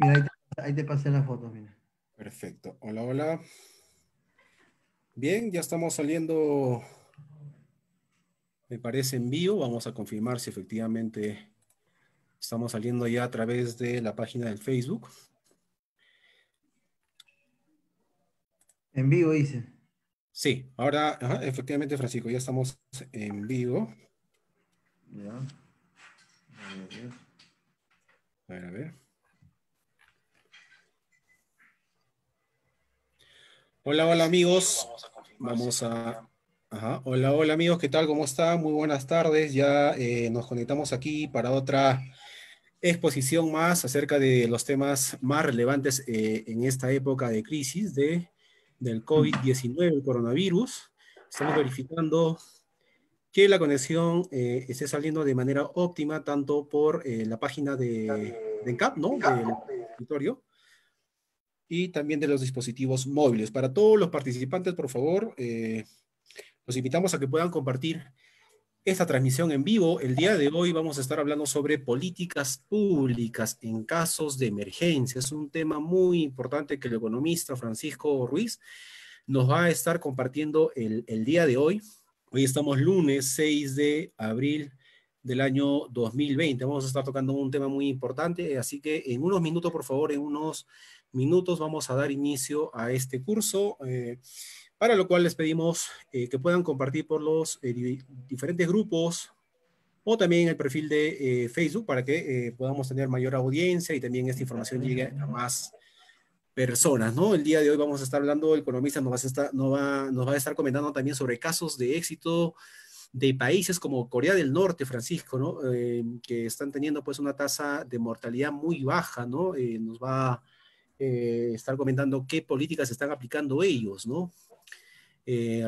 Mira, ahí te, pasé la foto, mira. Perfecto. Hola, hola. Bien, ya estamos saliendo, me parece, en vivo. Vamos a confirmar si efectivamente estamos saliendo ya a través de la página del Facebook. En vivo, dice. Sí, ahora, efectivamente, Francisco, ya estamos en vivo. Ya. A ver, a ver. Hola, hola amigos. Vamos a... Ajá. Hola, hola amigos, ¿qué tal? ¿Cómo están? Muy buenas tardes. Ya eh, nos conectamos aquí para otra exposición más acerca de los temas más relevantes eh, en esta época de crisis de, del COVID-19, el coronavirus. Estamos verificando que la conexión eh, esté saliendo de manera óptima tanto por la página de de ENCAP, ¿no? Del escritorio. Y también de los dispositivos móviles. Para todos los participantes, por favor, eh, los invitamos a que puedan compartir esta transmisión en vivo. El día de hoy vamos a estar hablando sobre políticas públicas en casos de emergencia. Es un tema muy importante que el economista Francisco Ruiz nos va a estar compartiendo el, el día de hoy. Hoy estamos lunes 6 de abril del año 2020. Vamos a estar tocando un tema muy importante, así que en unos minutos, por favor, en unos minutos vamos a dar inicio a este curso, eh, para lo cual les pedimos eh, que puedan compartir por los eh, diferentes grupos o también el perfil de Facebook para que podamos tener mayor audiencia y también esta información llegue a más personas, ¿no? El día de hoy vamos a estar hablando, el economista nos va a estar, nos va, nos va a estar comentando también sobre casos de éxito de países como Corea del Norte, Francisco, ¿no? Que están teniendo pues una tasa de mortalidad muy baja, ¿no? Nos va a eh, estar comentando qué políticas están aplicando ellos, ¿no?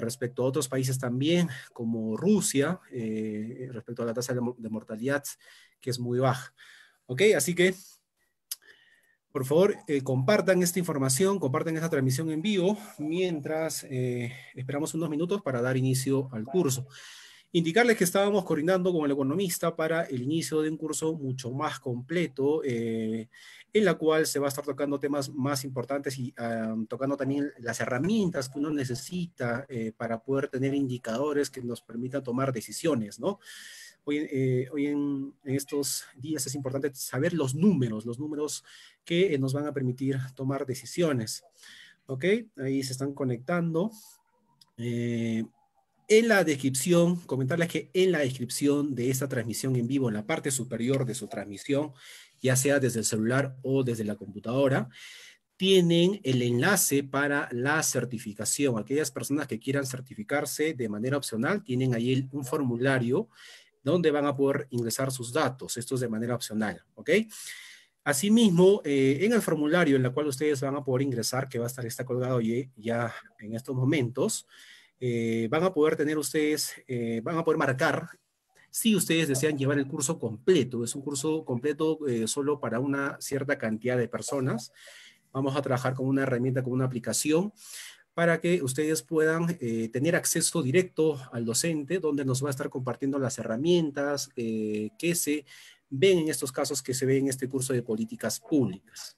respecto a otros países también, como Rusia, respecto a la tasa de, mortalidad, que es muy baja. ¿Ok? Así que, por favor, compartan esta información, compartan esta transmisión en vivo, mientras esperamos unos minutos para dar inicio al curso. Indicarles que estábamos coordinando con el economista para el inicio de un curso mucho más completo, eh, en la cual se va a estar tocando temas más importantes y tocando también las herramientas que uno necesita eh, para poder tener indicadores que nos permitan tomar decisiones, ¿no? Hoy, eh, hoy en, en, estos días es importante saber los números, los números que nos van a permitir tomar decisiones. ¿Ok? Ahí se están conectando. En la descripción, comentarles que en la descripción de esta transmisión en vivo, en la parte superior de su transmisión, ya sea desde el celular o desde la computadora, tienen el enlace para la certificación. Aquellas personas que quieran certificarse de manera opcional, tienen ahí un formulario donde van a poder ingresar sus datos. Esto es de manera opcional, ¿ok? Asimismo, eh, en el formulario en el cual ustedes van a poder ingresar, que va a estar está colgado ya en estos momentos, eh, van a poder tener ustedes, eh, van a poder marcar si ustedes desean llevar el curso completo. Es un curso completo eh, solo para una cierta cantidad de personas. Vamos a trabajar con una herramienta, con una aplicación para que ustedes puedan tener acceso directo al docente, donde nos va a estar compartiendo las herramientas que se ven en estos casos que se ven en este curso de políticas públicas.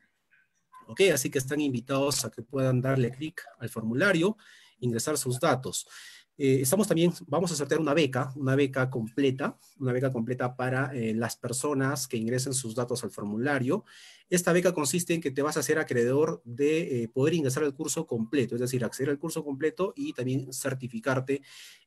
¿Ok? Así que están invitados a que puedan darle clic al formulario ingresar sus datos. Eh, estamos también, vamos a sortear una beca, una beca completa, una beca completa para eh, las personas que ingresen sus datos al formulario. Esta beca consiste en que te vas a hacer acreedor de eh, poder ingresar al curso completo, es decir, acceder al curso completo y también certificarte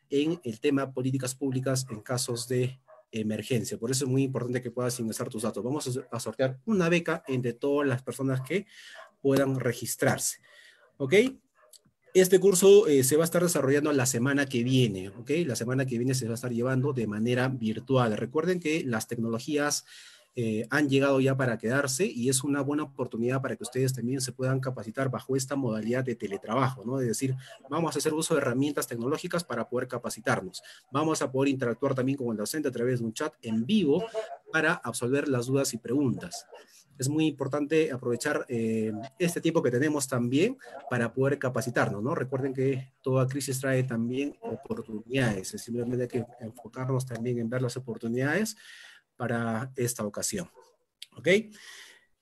en el tema políticas públicas en casos de emergencia. Por eso es muy importante que puedas ingresar tus datos. Vamos a sortear una beca entre todas las personas que puedan registrarse. ¿Ok? Este curso eh, se va a estar desarrollando la semana que viene, ¿ok? La semana que viene se va a estar llevando de manera virtual. Recuerden que las tecnologías eh, han llegado ya para quedarse y es una buena oportunidad para que ustedes también se puedan capacitar bajo esta modalidad de teletrabajo, ¿no? Es decir, vamos a hacer uso de herramientas tecnológicas para poder capacitarnos. Vamos a poder interactuar también con el docente a través de un chat en vivo para absolver las dudas y preguntas es muy importante aprovechar eh, este tiempo que tenemos también para poder capacitarnos, ¿no? Recuerden que toda crisis trae también oportunidades, es simplemente hay que enfocarnos también en ver las oportunidades para esta ocasión, ¿ok?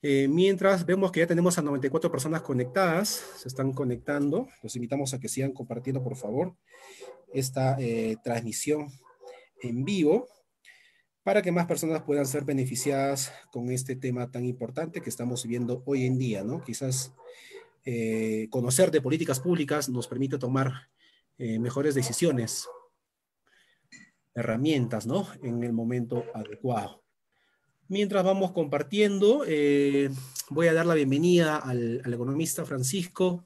Eh, mientras vemos que ya tenemos a 94 personas conectadas, se están conectando. Los invitamos a que sigan compartiendo, por favor, esta eh, transmisión en vivo para que más personas puedan ser beneficiadas con este tema tan importante que estamos viviendo hoy en día, ¿no? Quizás eh, conocer de políticas públicas nos permite tomar mejores decisiones, herramientas, ¿no? En el momento adecuado. Mientras vamos compartiendo, eh, voy a dar la bienvenida al, economista Francisco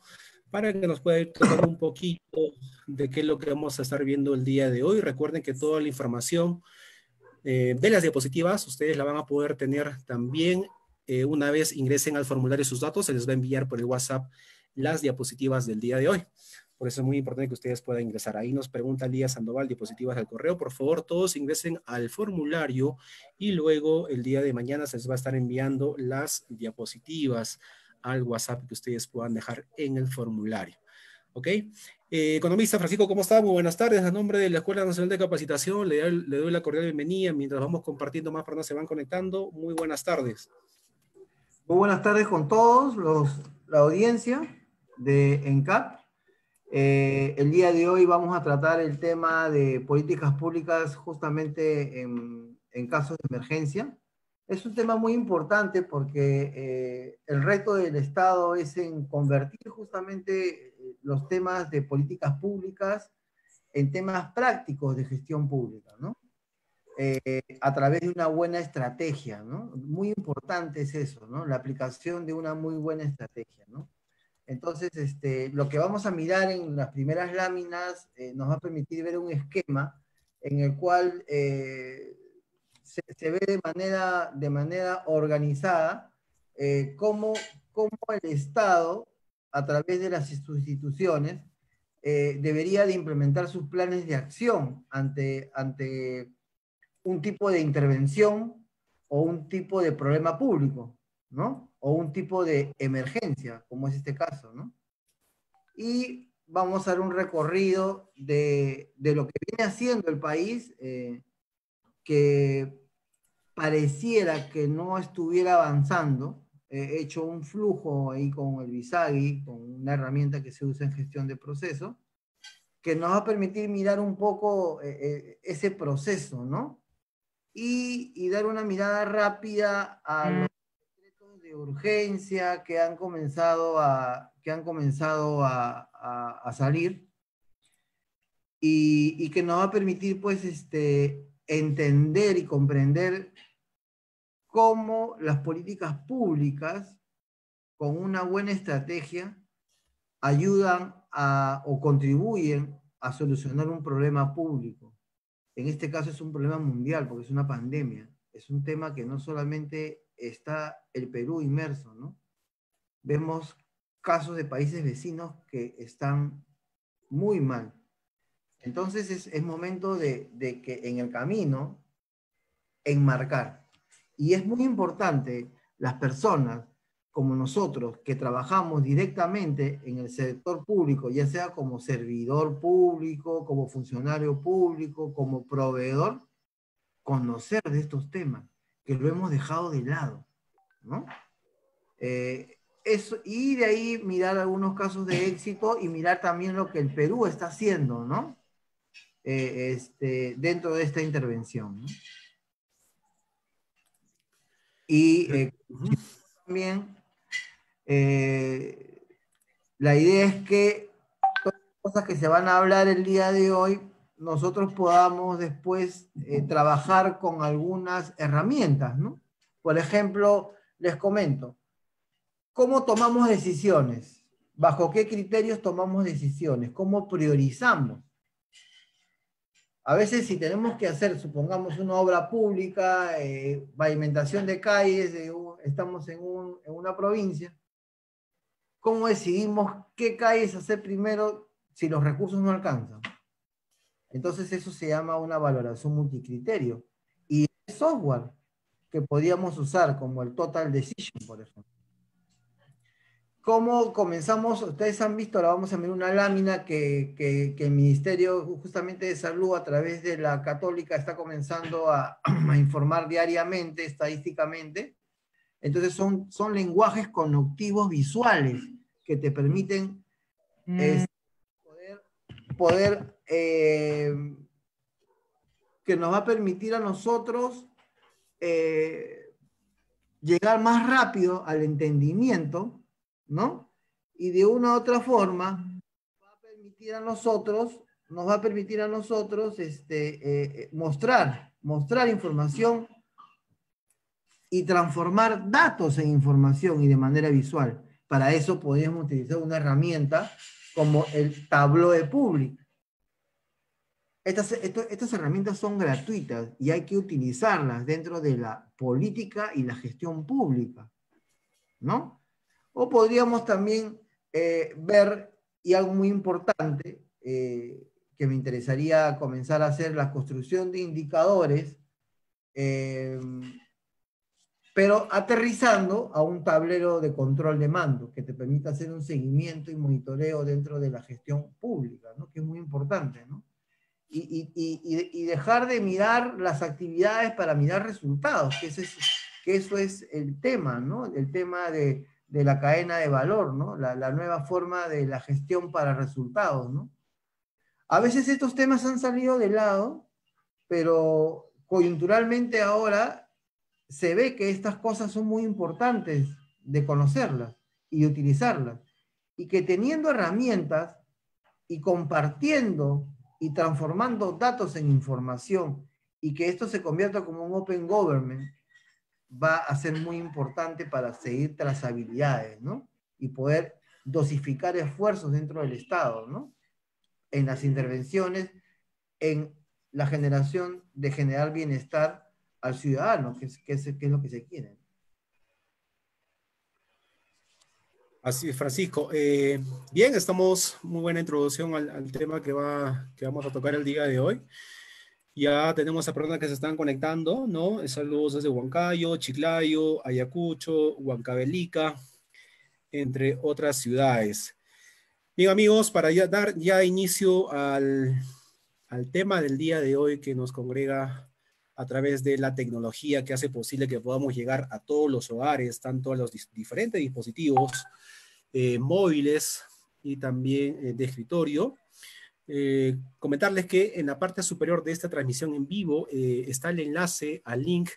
para que nos pueda contar un poquito de qué es lo que vamos a estar viendo el día de hoy. Recuerden que toda la información eh, de las diapositivas ustedes la van a poder tener también eh, una vez ingresen al formulario sus datos, se les va a enviar por el WhatsApp las diapositivas del día de hoy. Por eso es muy importante que ustedes puedan ingresar. Ahí nos pregunta Lía Sandoval, diapositivas del correo. Por favor, todos ingresen al formulario y luego el día de mañana se les va a estar enviando las diapositivas al WhatsApp que ustedes puedan dejar en el formulario. ¿Ok? Eh, economista Francisco, ¿cómo está? Muy buenas tardes. A nombre de la Escuela Nacional de Capacitación, le, le doy la cordial bienvenida. Mientras vamos compartiendo más personas se van conectando. Muy buenas tardes. Muy buenas tardes con todos los, la audiencia de ENCAP. Eh, el día de hoy vamos a tratar el tema de políticas públicas justamente en, casos de emergencia. Es un tema muy importante porque eh, el reto del Estado es en convertir justamente los temas de políticas públicas en temas prácticos de gestión pública, ¿no? a través de una buena estrategia, ¿no? Muy importante es eso, ¿no? La aplicación de una muy buena estrategia, ¿no? Entonces, este, lo que vamos a mirar en las primeras láminas eh, nos va a permitir ver un esquema en el cual eh, se, ve de manera, de manera organizada eh, cómo, cómo, el Estado, a través de las instituciones, debería de implementar sus planes de acción ante, ante un tipo de intervención o un tipo de problema público, ¿no? o un tipo de emergencia, como es este caso, ¿no? Y vamos a dar un recorrido de, lo que viene haciendo el país, eh, que pareciera que no estuviera avanzando. He hecho un flujo ahí con el Visagi, con una herramienta que se usa en gestión de procesos, que nos va a permitir mirar un poco eh, eh, ese proceso, ¿no? Y, y, dar una mirada rápida a los urgencia que han comenzado a, que han comenzado a, a, salir y, y, que nos va a permitir pues este, entender y comprender cómo las políticas públicas con una buena estrategia ayudan a, o contribuyen a solucionar un problema público. En este caso es un problema mundial porque es una pandemia. Es un tema que no solamente está el Perú inmerso, ¿no? Vemos casos de países vecinos que están muy mal. Entonces es, momento de, que en el camino enmarcar. Y es muy importante las personas como nosotros que trabajamos directamente en el sector público, ya sea como servidor público, como funcionario público, como proveedor, conocer de estos temas que lo hemos dejado de lado, ¿no? Eh, eso, y de ahí mirar algunos casos de éxito y mirar también lo que el Perú está haciendo, ¿no? Eh, este, dentro de esta intervención. Y eh, también la idea es que todas las cosas que se van a hablar el día de hoy nosotros podamos después eh, trabajar con algunas herramientas, ¿no? Por ejemplo, les comento, ¿cómo tomamos decisiones? ¿Bajo qué criterios tomamos decisiones? ¿Cómo priorizamos? A veces si tenemos que hacer, supongamos, una obra pública, eh, pavimentación de calles, estamos en, en una provincia, ¿cómo decidimos qué calles hacer primero si los recursos no alcanzan? Entonces eso se llama una valoración multicriterio. Y el software que podríamos usar como el Total Decision, por ejemplo. ¿Cómo comenzamos? Ustedes han visto, ahora vamos a ver una lámina que, que, el Ministerio justamente de Salud a través de la Católica está comenzando a, a informar diariamente, estadísticamente, Entonces son, son lenguajes conductivos visuales que te permiten mm. poder, poder eh, que nos va a permitir a nosotros eh, llegar más rápido al entendimiento, ¿no? Y de una u otra forma va a permitir a nosotros, nos va a permitir a nosotros este, eh, mostrar, mostrar información y transformar datos en información y de manera visual. Para eso podríamos utilizar una herramienta como el tableau de público. Estas, estas herramientas son gratuitas y hay que utilizarlas dentro de la política y la gestión pública, ¿no? O podríamos también eh, ver, y algo muy importante, eh, que me interesaría comenzar a hacer la construcción de indicadores eh, pero aterrizando a un tablero de control de mando que te permita hacer un seguimiento y monitoreo dentro de la gestión pública, ¿no? que es muy importante. ¿no? Y, y, y, dejar de mirar las actividades para mirar resultados, que, es, que eso es el tema, ¿no? el tema de, de la cadena de valor, ¿no? La, la, nueva forma de la gestión para resultados. ¿no? A veces estos temas han salido de lado, pero coyunturalmente ahora se ve que estas cosas son muy importantes de conocerlas y utilizarlas. Y que teniendo herramientas y compartiendo y transformando datos en información y que esto se convierta como un open government, va a ser muy importante para seguir trazabilidades, ¿no? Y poder dosificar esfuerzos dentro del Estado, ¿no? En las intervenciones, en la generación de generar bienestar al ciudadano, que es, que es, lo que se quiere. Así es, Francisco. Eh, bien, estamos, muy buena introducción al, tema que, va, que vamos a tocar el día de hoy. Ya tenemos a personas que se están conectando, ¿no? Saludos desde Huancayo, Chiclayo, Ayacucho, Huancavelica, entre otras ciudades. Bien, amigos, para dar ya inicio al, al tema del día de hoy que nos congrega a través de la tecnología que hace posible que podamos llegar a todos los hogares, tanto a los diferentes dispositivos eh, móviles y también eh, de escritorio. Eh, comentarles que en la parte superior de esta transmisión en vivo está el enlace al link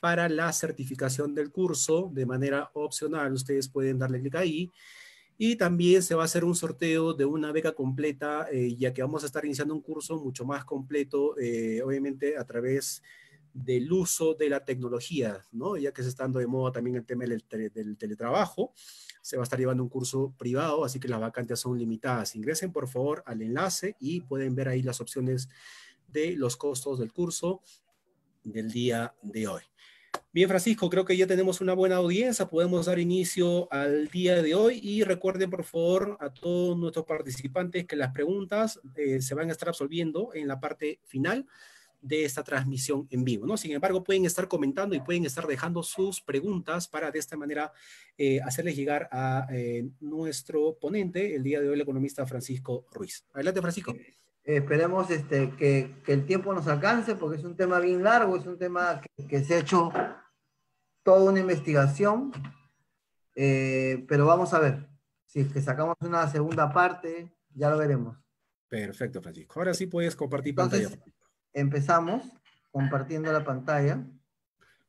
para la certificación del curso de manera opcional. Ustedes pueden darle clic ahí. Y también se va a hacer un sorteo de una beca completa, ya que vamos a estar iniciando un curso mucho más completo, obviamente a través del uso de la tecnología, ¿no? Ya que se está dando de moda también el tema del, teletrabajo, se va a estar llevando un curso privado, así que las vacantes son limitadas. Ingresen por favor al enlace y pueden ver ahí las opciones de los costos del curso del día de hoy. Bien, Francisco, creo que ya tenemos una buena audiencia, podemos dar inicio al día de hoy y recuerden por favor a todos nuestros participantes que las preguntas eh, se van a estar absolviendo en la parte final de esta transmisión en vivo, ¿no? Sin embargo, pueden estar comentando y pueden estar dejando sus preguntas para de esta manera eh, hacerles llegar a eh, nuestro ponente, el día de hoy, el economista Francisco Ruiz. Adelante, Francisco. Eh, esperemos este, que, el tiempo nos alcance, porque es un tema bien largo, es un tema que, se ha hecho toda una investigación, pero vamos a ver, si es que sacamos una segunda parte, ya lo veremos. Perfecto, Francisco. Ahora sí puedes compartir pantalla empezamos compartiendo la pantalla.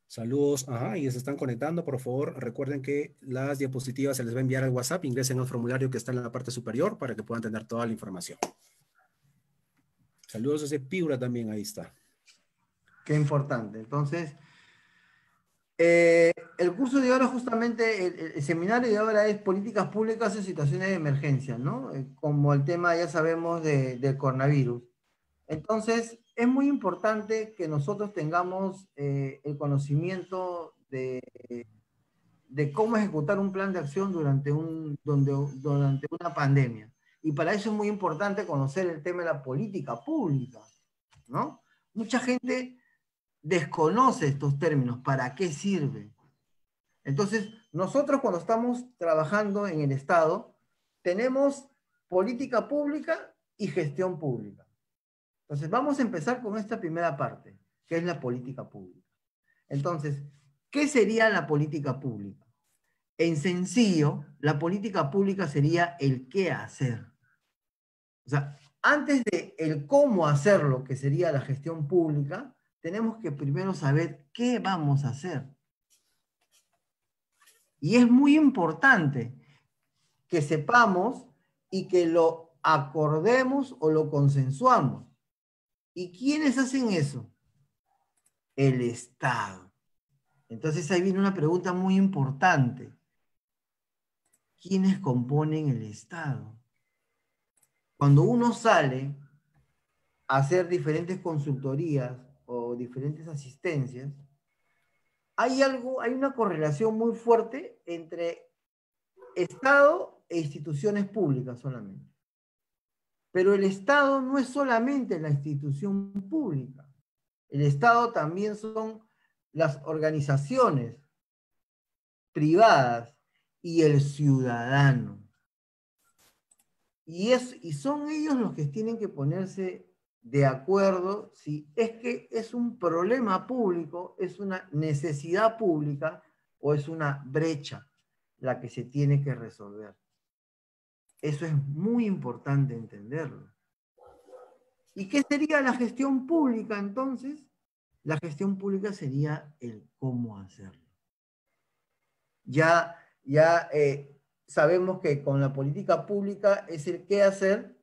Saludos, ajá, y se están conectando, por favor, recuerden que las diapositivas se les va a enviar al WhatsApp, ingresen al formulario que está en la parte superior para que puedan tener toda la información. Saludos desde Piura también, ahí está. Qué importante. Entonces, eh, el curso de ahora, justamente, el, seminario de ahora es políticas públicas en situaciones de emergencia, ¿no? Eh, como el tema, ya sabemos, del coronavirus. Entonces, es muy importante que nosotros tengamos eh, el conocimiento de, de, cómo ejecutar un plan de acción durante, un, donde, durante una pandemia. Y para eso es muy importante conocer el tema de la política pública, ¿no? Mucha gente desconoce estos términos, ¿para qué sirve? Entonces, nosotros cuando estamos trabajando en el Estado, tenemos política pública y gestión pública. Entonces, vamos a empezar con esta primera parte, que es la política pública. Entonces, ¿Qué sería la política pública? En sencillo, la política pública sería el qué hacer. O sea, antes de el cómo hacerlo, que sería la gestión pública, tenemos que primero saber qué vamos a hacer. Y es muy importante que sepamos y que lo acordemos o lo consensuamos. ¿Y quiénes hacen eso? El Estado. Entonces ahí viene una pregunta muy importante. ¿Quiénes componen el Estado? Cuando uno sale a hacer diferentes consultorías o diferentes asistencias, hay algo, hay una correlación muy fuerte entre Estado e instituciones públicas solamente. Pero el Estado no es solamente la institución pública. El Estado también son las organizaciones privadas y el ciudadano. Y, es, y son ellos los que tienen que ponerse de acuerdo si es que es un problema público, es una necesidad pública o es una brecha la que se tiene que resolver. Eso es muy importante entenderlo. ¿Y qué sería la gestión pública entonces? La gestión pública sería el cómo hacerlo. Ya, ya eh, sabemos que con la política pública es el qué hacer,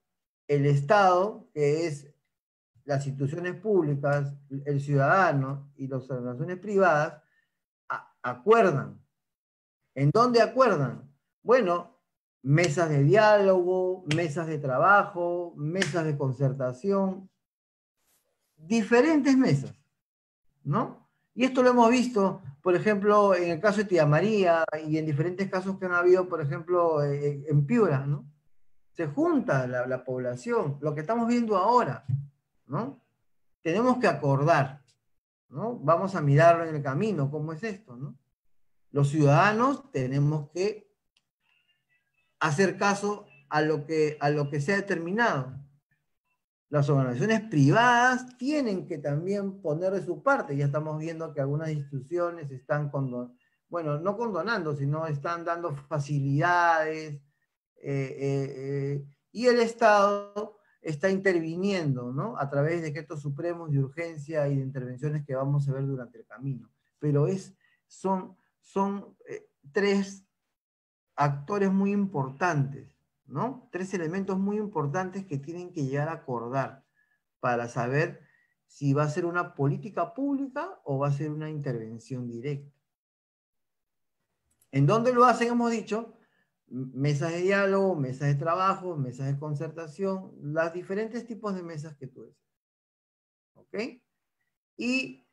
el Estado, que es las instituciones públicas, el ciudadano y las organizaciones privadas, acuerdan. ¿En dónde acuerdan? Bueno, mesas de diálogo, mesas de trabajo, mesas de concertación, diferentes mesas. ¿no? Y esto lo hemos visto, por ejemplo, en el caso de Tía María y en diferentes casos que han habido, por ejemplo, eh, en Piura, ¿no? Se junta la, población, lo que estamos viendo ahora, ¿no? Tenemos que acordar, ¿no? Vamos a mirarlo en el camino, cómo es esto, ¿no? Los ciudadanos tenemos que hacer caso a lo que, a lo que se ha determinado las organizaciones privadas tienen que también poner de su parte. Ya estamos viendo que algunas instituciones están, condonando, bueno, no condonando, sino están dando facilidades eh, eh, eh, y el Estado está interviniendo, ¿no? A través de decretos supremos de urgencia y de intervenciones que vamos a ver durante el camino. Pero es, son, son tres actores muy importantes ¿no? Tres elementos muy importantes que tienen que llegar a acordar para saber si va a ser una política pública o va a ser una intervención directa. ¿En dónde lo hacen? Hemos dicho, mesas de diálogo, mesas de trabajo, mesas de concertación, los diferentes tipos de mesas que tú ves. ¿Ok? Y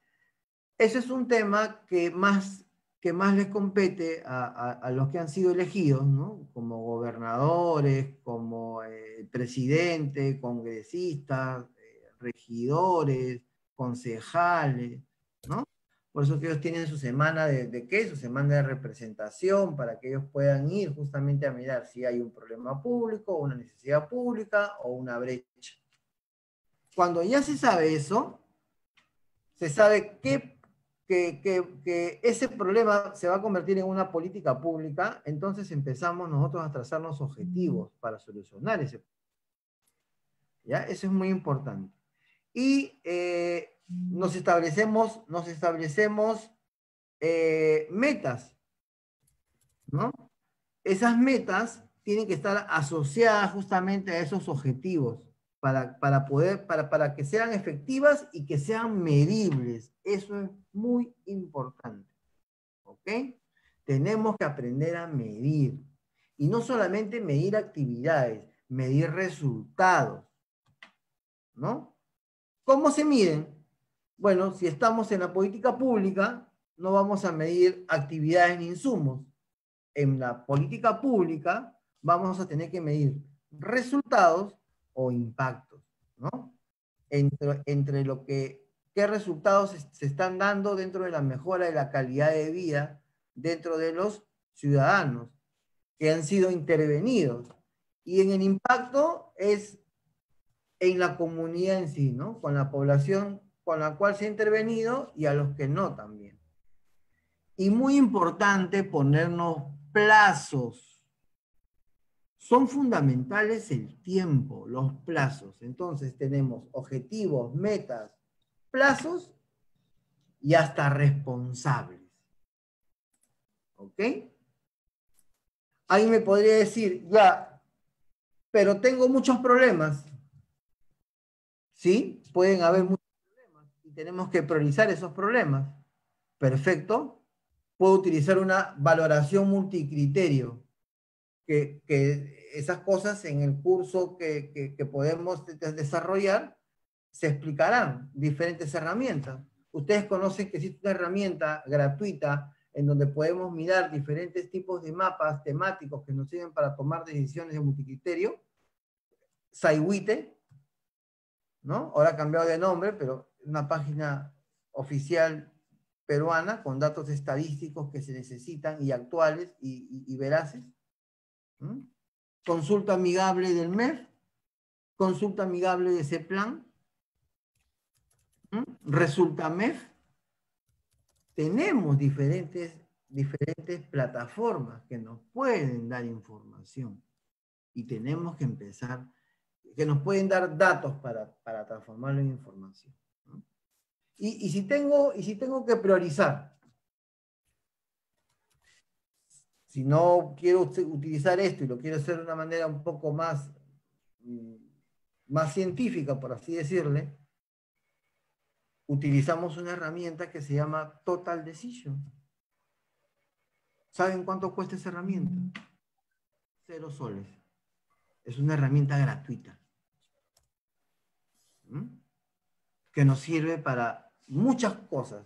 ese es un tema que más que más les compete a, los que han sido elegidos, ¿no? como gobernadores, como eh, presidente, congresistas, eh, regidores, concejales, ¿no? Por eso ellos tienen su semana de, de, qué, su semana de representación, para que ellos puedan ir justamente a mirar si hay un problema público, una necesidad pública o una brecha. Cuando ya se sabe eso, se sabe qué que, ese problema se va a convertir en una política pública, entonces empezamos nosotros a trazarnos objetivos para solucionar ese problema. ¿Ya? Eso es muy importante. Y eh, nos establecemos, nos establecemos eh, metas, ¿no? Esas metas tienen que estar asociadas justamente a esos objetivos para, poder, para, para que sean efectivas y que sean medibles. Eso es muy importante. ¿Ok? Tenemos que aprender a medir. Y no solamente medir actividades, medir resultados. ¿No? ¿Cómo se miden? Bueno, si estamos en la política pública, no vamos a medir actividades ni insumos. En la política pública vamos a tener que medir resultados o impactos, ¿no? Entre, entre lo que, qué resultados se están dando dentro de la mejora de la calidad de vida dentro de los ciudadanos que han sido intervenidos. Y en el impacto es en la comunidad en sí, ¿no? Con la población con la cual se ha intervenido y a los que no también. Y muy importante ponernos plazos. Son fundamentales el tiempo, los plazos. Entonces tenemos objetivos, metas, plazos y hasta responsables. ¿Ok? Ahí me podría decir, ya, pero tengo muchos problemas. ¿Sí? Pueden haber muchos problemas y tenemos que priorizar esos problemas. Perfecto. Puedo utilizar una valoración multicriterio, que, esas cosas en el curso que, que podemos desarrollar se explicarán diferentes herramientas. Ustedes conocen que existe una herramienta gratuita en donde podemos mirar diferentes tipos de mapas temáticos que nos sirven para tomar decisiones de multicriterio. Saiwite, ¿no? Ahora ha cambiado de nombre, pero una página oficial peruana con datos estadísticos que se necesitan y actuales y, veraces. Consulta amigable del MEF, consulta amigable de ese plan, Resulta MEF, tenemos diferentes, diferentes plataformas que nos pueden dar información y tenemos que empezar, que nos pueden dar datos para, para transformarlo en información. Y, si tengo, y si tengo que priorizar, si no quiero utilizar esto y lo quiero hacer de una manera un poco más, mm, más científica, por así decirle, utilizamos una herramienta que se llama Total Decision. ¿Saben cuánto cuesta esa herramienta? Cero soles. Es una herramienta gratuita. ¿Mm? Que nos sirve para muchas cosas.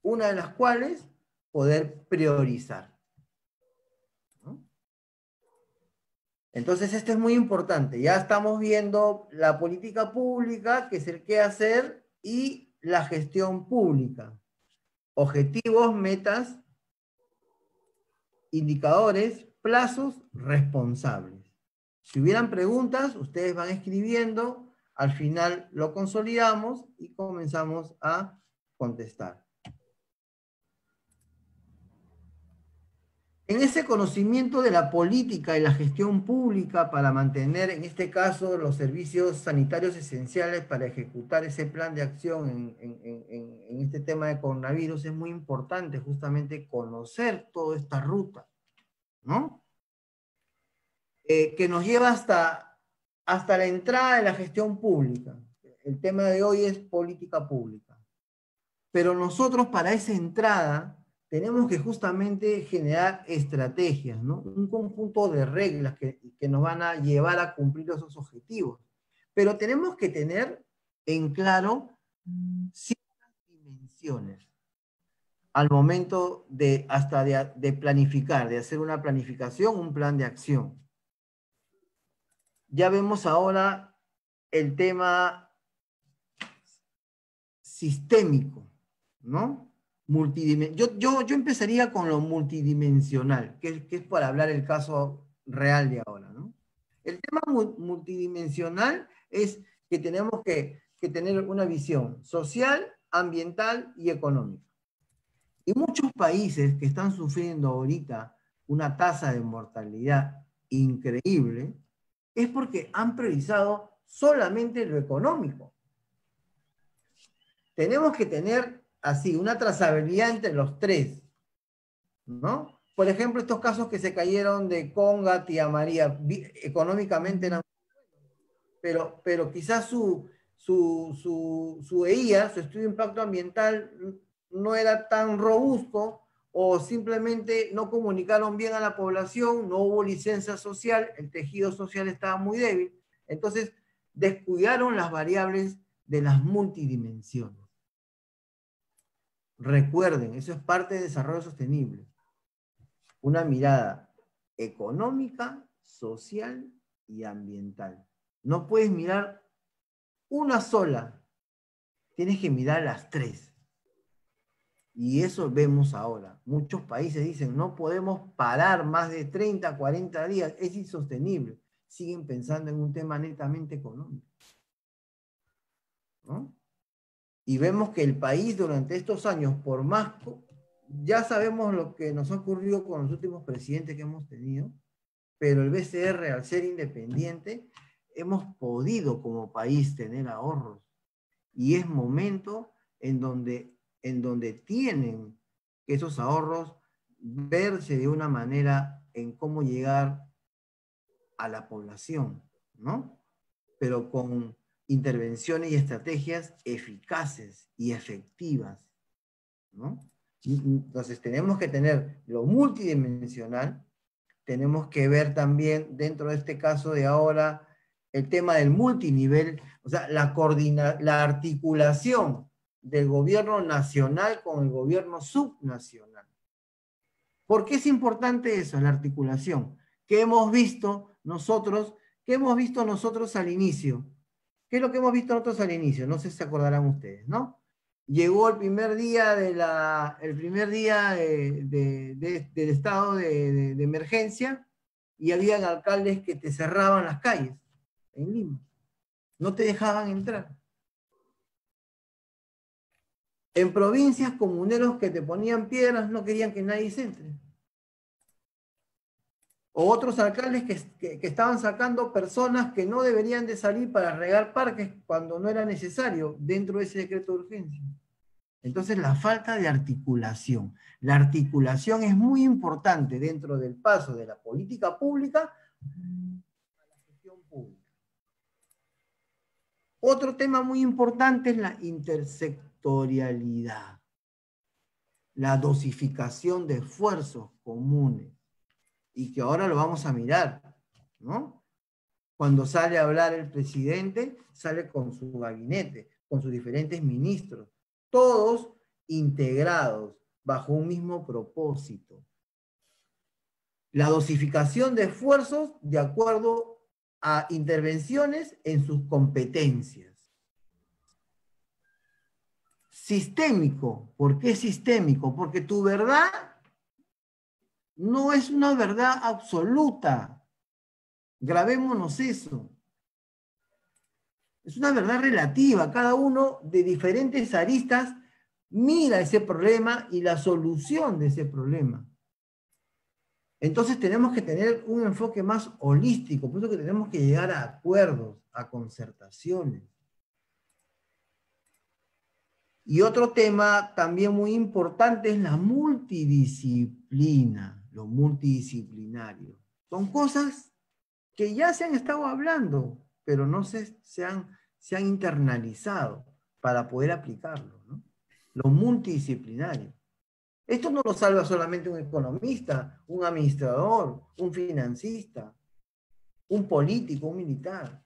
Una de las cuales, poder priorizar. Entonces, esto es muy importante. Ya estamos viendo la política pública, que es el qué hacer y la gestión pública. Objetivos, metas, indicadores, plazos, responsables. Si hubieran preguntas, ustedes van escribiendo, al final lo consolidamos y comenzamos a contestar. En ese conocimiento de la política y la gestión pública para mantener, en este caso, los servicios sanitarios esenciales para ejecutar ese plan de acción en, este tema de coronavirus, es muy importante justamente conocer toda esta ruta, ¿no? Eh, que nos lleva hasta, hasta la entrada de la gestión pública. El tema de hoy es política pública. Pero nosotros para esa entrada tenemos que justamente generar estrategias, ¿no? un conjunto de reglas que, nos van a llevar a cumplir esos objetivos. Pero tenemos que tener en claro ciertas dimensiones al momento de hasta de, de, planificar, de hacer una planificación, un plan de acción. Ya vemos ahora el tema sistémico, ¿no? Multidimensional. Yo, yo, empezaría con lo multidimensional, que, es para hablar el caso real de ahora. El tema multidimensional es que tenemos que, que tener una visión social, ambiental y económica. Y muchos países que están sufriendo ahorita una tasa de mortalidad increíble, es porque han priorizado solamente lo económico. Tenemos que tener así, una trazabilidad entre los tres, ¿no? Por ejemplo, estos casos que se cayeron de Conga, Tía María, económicamente eran pero, pero quizás su, su, su, su EIA, su estudio de impacto ambiental, no era tan robusto o simplemente no comunicaron bien a la población, no hubo licencia social, el tejido social estaba muy débil. Entonces, descuidaron las variables de las multidimensiones. Recuerden, eso es parte de desarrollo sostenible. Una mirada económica, social y ambiental. No puedes mirar una sola, tienes que mirar las tres. Y eso vemos ahora. Muchos países dicen, no podemos parar más de 30, 40 días, es insostenible. Siguen pensando en un tema netamente económico. ¿No? Y vemos que el país durante estos años, por más ya sabemos lo que nos ha ocurrido con los últimos presidentes que hemos tenido, pero el BCR, al ser independiente, hemos podido como país tener ahorros. Y es momento en donde, en donde tienen esos ahorros verse de una manera en cómo llegar a la población, ¿no? Pero con intervenciones y estrategias eficaces y efectivas, ¿no? Entonces tenemos que tener lo multidimensional, tenemos que ver también dentro de este caso de ahora el tema del multinivel, o sea, la, coordina la articulación del gobierno nacional con el gobierno subnacional. ¿Por qué es importante eso, la articulación? Que hemos visto nosotros, que hemos visto nosotros al inicio. ¿Qué es lo que hemos visto nosotros al inicio? No sé si se acordarán ustedes, ¿no? Llegó el primer día, de la, el primer día del estado de, de emergencia y habían alcaldes que te cerraban las calles en Lima. No te dejaban entrar. En provincias, comuneros que te ponían piedras no querían que nadie se entre. O otros alcaldes que, estaban sacando personas que no deberían de salir para regar parques cuando no era necesario dentro de ese decreto de urgencia. Entonces, la falta de articulación. La articulación es muy importante dentro del paso de la política pública a la gestión pública. Otro tema muy importante es la intersectorialidad, la dosificación de esfuerzos comunes, y que ahora lo vamos a mirar, ¿no? Cuando sale a hablar el presidente, sale con su gabinete, con sus diferentes ministros, todos integrados bajo un mismo propósito. La dosificación de esfuerzos de acuerdo a intervenciones en sus competencias. Sistémico. ¿Por qué sistémico? Porque tu verdad no es una verdad absoluta. Grabémonos eso. Es una verdad relativa. Cada uno de diferentes aristas mira ese problema y la solución de ese problema. Entonces tenemos que tener un enfoque más holístico, por eso que tenemos que llegar a acuerdos, a concertaciones. Y otro tema también muy importante es la multidisciplina, lo multidisciplinario. Son cosas que ya se han estado hablando, pero no se, se, han, se han internalizado para poder aplicarlo. Lo multidisciplinario. Esto no lo salva solamente un economista, un administrador, un financista, un político, un militar.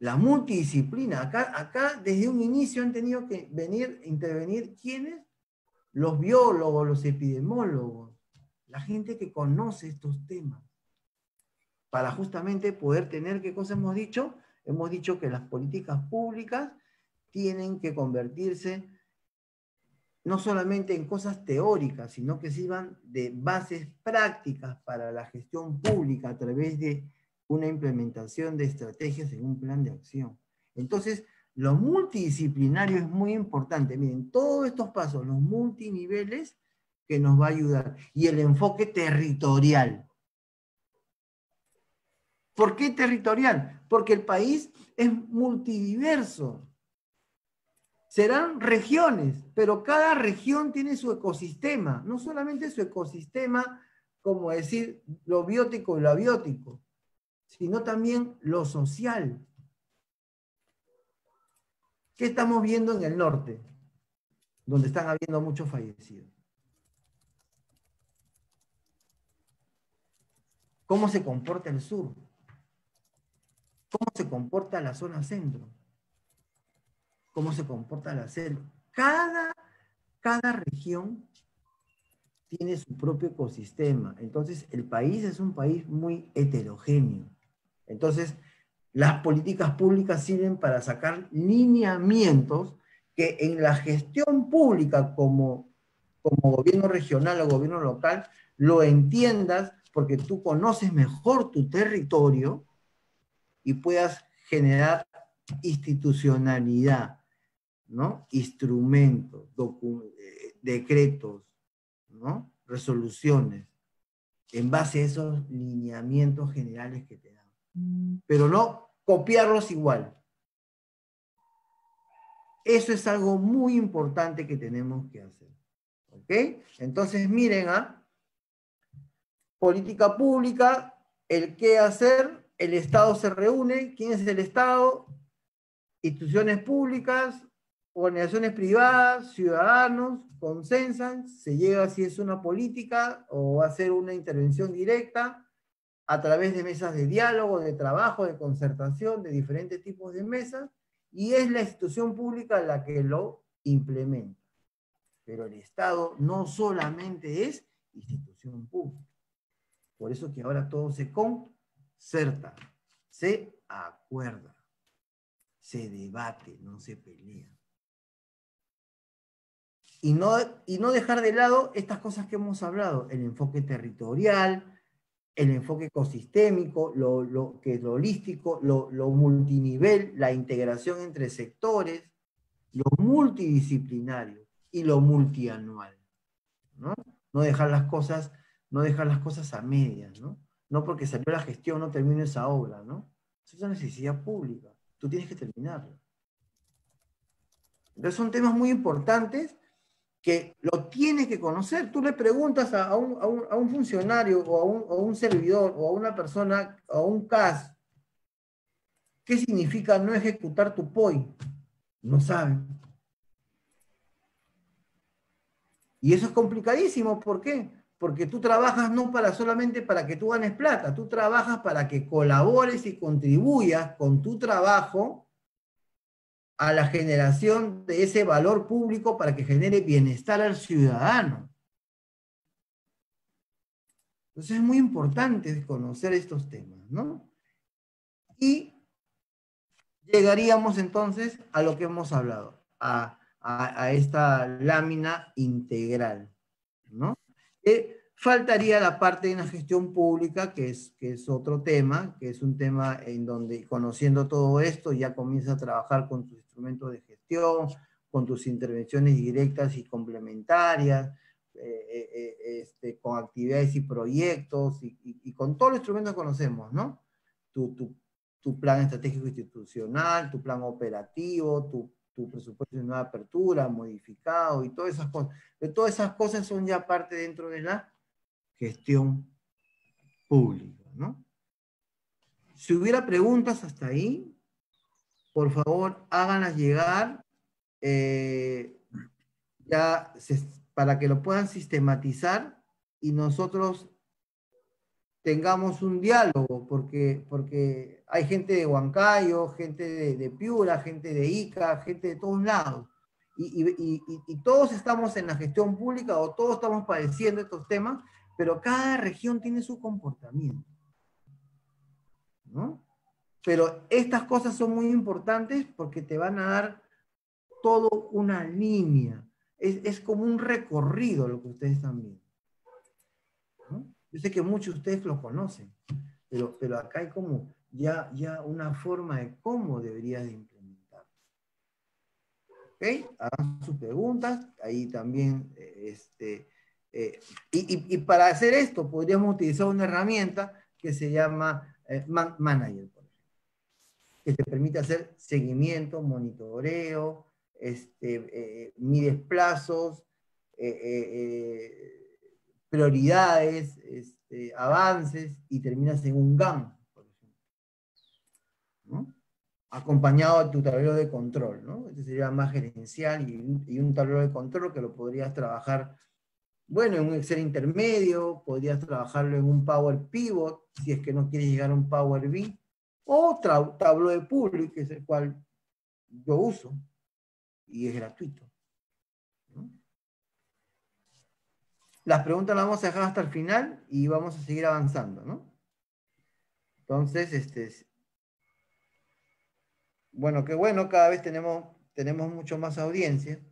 La multidisciplina. Acá, acá desde un inicio han tenido que venir, intervenir, ¿quiénes? Los biólogos, los epidemiólogos, la gente que conoce estos temas. Para justamente poder tener, ¿qué cosa hemos dicho? Hemos dicho que las políticas públicas tienen que convertirse no solamente en cosas teóricas, sino que sirvan de bases prácticas para la gestión pública a través de una implementación de estrategias en un plan de acción. Entonces, lo multidisciplinario es muy importante. Miren, todos estos pasos, los multiniveles, que nos va a ayudar. Y el enfoque territorial. ¿Por qué territorial? Porque el país es multidiverso serán regiones, pero cada región tiene su ecosistema, no solamente su ecosistema, como decir lo biótico y lo abiótico, sino también lo social. ¿Qué estamos viendo en el norte? Donde están habiendo muchos fallecidos. ¿Cómo se comporta el sur? ¿Cómo se comporta la zona centro? cómo se comporta la selva. Cada, cada región tiene su propio ecosistema. Entonces, el país es un país muy heterogéneo. Entonces, las políticas públicas sirven para sacar lineamientos que en la gestión pública como, como gobierno regional o gobierno local lo entiendas porque tú conoces mejor tu territorio y puedas generar institucionalidad, ¿no? Instrumentos, eh, decretos, ¿no? resoluciones, en base a esos lineamientos generales que te dan. Mm. Pero no copiarlos igual. Eso es algo muy importante que tenemos que hacer. ¿Ok? Entonces, miren ¿ah? política pública, el qué hacer, el Estado se reúne, ¿quién es el Estado? Instituciones públicas, organizaciones privadas, ciudadanos, consensan, se llega si es una política o va a ser una intervención directa a través de mesas de diálogo, de trabajo, de concertación, de diferentes tipos de mesas, y es la institución pública la que lo implementa. Pero el Estado no solamente es institución pública. Por eso que ahora todo se concerta, se acuerda, se debate, no se pelea y no, y no dejar de lado estas cosas que hemos hablado, el enfoque territorial, el enfoque ecosistémico, lo, que es lo holístico, lo, multinivel, la integración entre sectores, lo multidisciplinario y lo multianual. ¿no? no dejar las cosas, no dejar las cosas a medias, ¿no? No porque salió la gestión no termino esa obra, ¿no? Es una necesidad pública. Tú tienes que terminarla. Entonces son temas muy importantes que lo tienes que conocer. Tú le preguntas a, un, funcionario o a un, servidor o a una persona, a un CAS, ¿qué significa no ejecutar tu POI? No saben. Y eso es complicadísimo. ¿Por qué? Porque tú trabajas no para solamente para que tú ganes plata, tú trabajas para que colabores y contribuyas con tu trabajo a la generación de ese valor público para que genere bienestar al ciudadano. Entonces es muy importante conocer estos temas, ¿no? Y llegaríamos entonces a lo que hemos hablado, a, esta lámina integral, ¿no? Faltaría la parte de la gestión pública, que es, que es otro tema, que es un tema en donde conociendo todo esto ya comienza a trabajar con tus instrumentos de gestión, con tus intervenciones directas y complementarias, eh, eh, eh, este, con actividades y proyectos y, con todos los instrumentos que conocemos, ¿no? Tu, tu, tu, plan estratégico institucional, tu plan operativo, tu, tu presupuesto de nueva apertura, modificado y todas esas cosas. Pero todas esas cosas son ya parte dentro de la gestión pública, ¿no? Si hubiera preguntas hasta ahí, por favor, háganlas llegar eh, ya para que lo puedan sistematizar y nosotros tengamos un diálogo, porque, porque hay gente de Huancayo, gente de, Piura, gente de Ica, gente de todos lados. Y, y, todos estamos en la gestión pública o todos estamos padeciendo estos temas pero cada región tiene su comportamiento. ¿no? Pero estas cosas son muy importantes porque te van a dar todo una línea. Es, como un recorrido lo que ustedes están viendo. Yo sé que muchos de ustedes lo conocen, pero, pero acá hay como ya, ya una forma de cómo debería de implementar. Hagan sus preguntas. Ahí también este, eh, y, para hacer esto podríamos utilizar una herramienta que se llama eh, Manager, por ejemplo, que te permite hacer seguimiento, monitoreo, este, eh, mides plazos, prioridades, este, avances y terminas en un GAN, por ejemplo. acompañado de tu tablero de control, ¿no? Este sería más gerencial y un, y un tablero de control que lo podrías trabajar bueno, en un Excel intermedio, podrías trabajarlo en un Power Pivot, si es que no quieres llegar a un Power BI, o tablo de Public, que es el cual yo uso, y es gratuito. Las preguntas las vamos a dejar hasta el final y vamos a seguir avanzando, ¿no? Entonces, este, bueno, qué bueno, cada vez tenemos, tenemos mucho más audiencia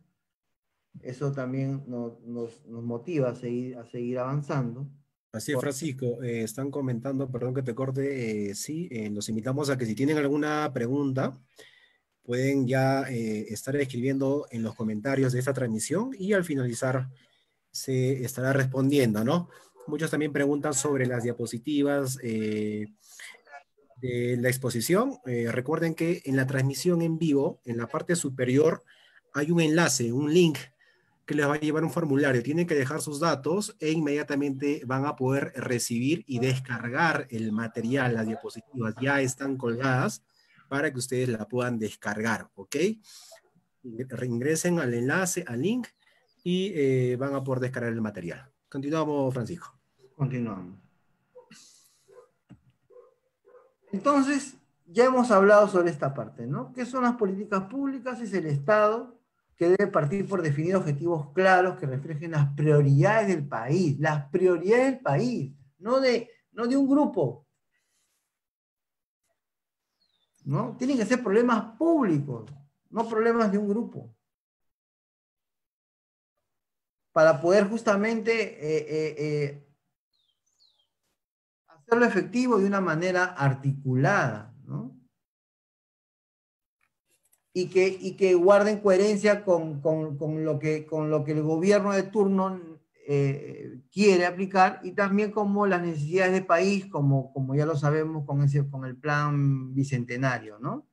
eso también nos, motiva a seguir, a seguir avanzando. Así es, Francisco. Eh, están comentando, perdón que te corte, eh, sí, eh, los invitamos a que si tienen alguna pregunta, pueden ya estar escribiendo en los comentarios de esta transmisión y al finalizar se estará respondiendo, ¿no? Muchos también preguntan sobre las diapositivas de la exposición. Recuerden que en la transmisión en vivo, en la parte superior, hay un enlace, un link que les va a llevar un formulario. Tienen que dejar sus datos e inmediatamente van a poder recibir y descargar el material. Las diapositivas ya están colgadas para que ustedes la puedan descargar, ¿ok? Reingresen al enlace, al link y eh, van a poder descargar el material. Continuamos, Francisco. Continuamos. Entonces, ya hemos hablado sobre esta parte, ¿no? ¿Qué son las políticas públicas? Es el Estado que debe partir por definir objetivos claros que reflejen las prioridades del país, las prioridades del país, no de, no de un grupo, ¿no? Tienen que ser problemas públicos, no problemas de un grupo. Para poder justamente eh, eh, eh, hacerlo efectivo de una manera articulada, ¿no? Y que, y que guarden coherencia con, lo que, con lo que el gobierno de turno eh, quiere aplicar y también como las necesidades del país, como, como ya lo sabemos con, ese, con el plan bicentenario, ¿no?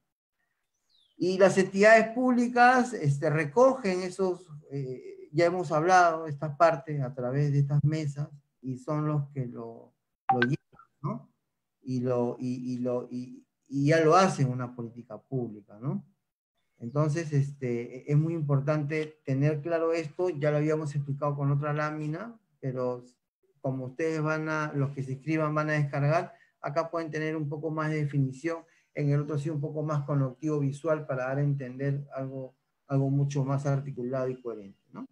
Y las entidades públicas este, recogen esos, eh, ya hemos hablado estas partes a través de estas mesas y son los que lo, lo llevan, ¿no? Y, lo, y, y lo, y, y ya lo hacen una política pública, ¿no? Entonces, este, es muy importante tener claro esto, ya lo habíamos explicado con otra lámina, pero como ustedes van a, los que se escriban van a descargar, acá pueden tener un poco más de definición, en el otro sí un poco más conectivo visual para dar a entender algo, algo mucho más articulado y coherente. ¿no?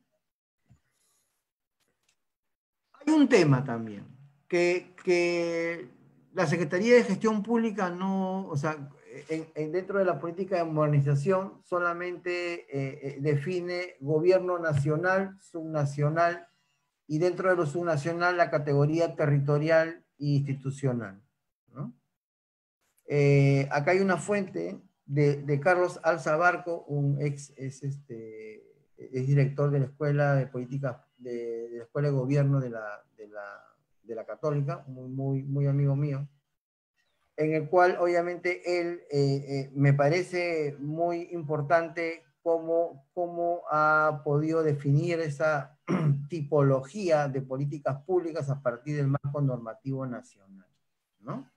Hay un tema también, que, que la Secretaría de Gestión Pública no, o sea, dentro de la política de modernización solamente eh, eh, define gobierno nacional, subnacional y dentro de lo subnacional la categoría territorial e institucional. Eh, acá hay una fuente de, Carlos Alzabarco, un ex es, este, es director de la Escuela de Política, de, la Escuela de Gobierno de la, de la, de la Católica, muy, muy, muy amigo mío en el cual obviamente él eh, eh, me parece muy importante cómo, cómo ha podido definir esa tipología de políticas públicas a partir del marco normativo nacional. ¿no?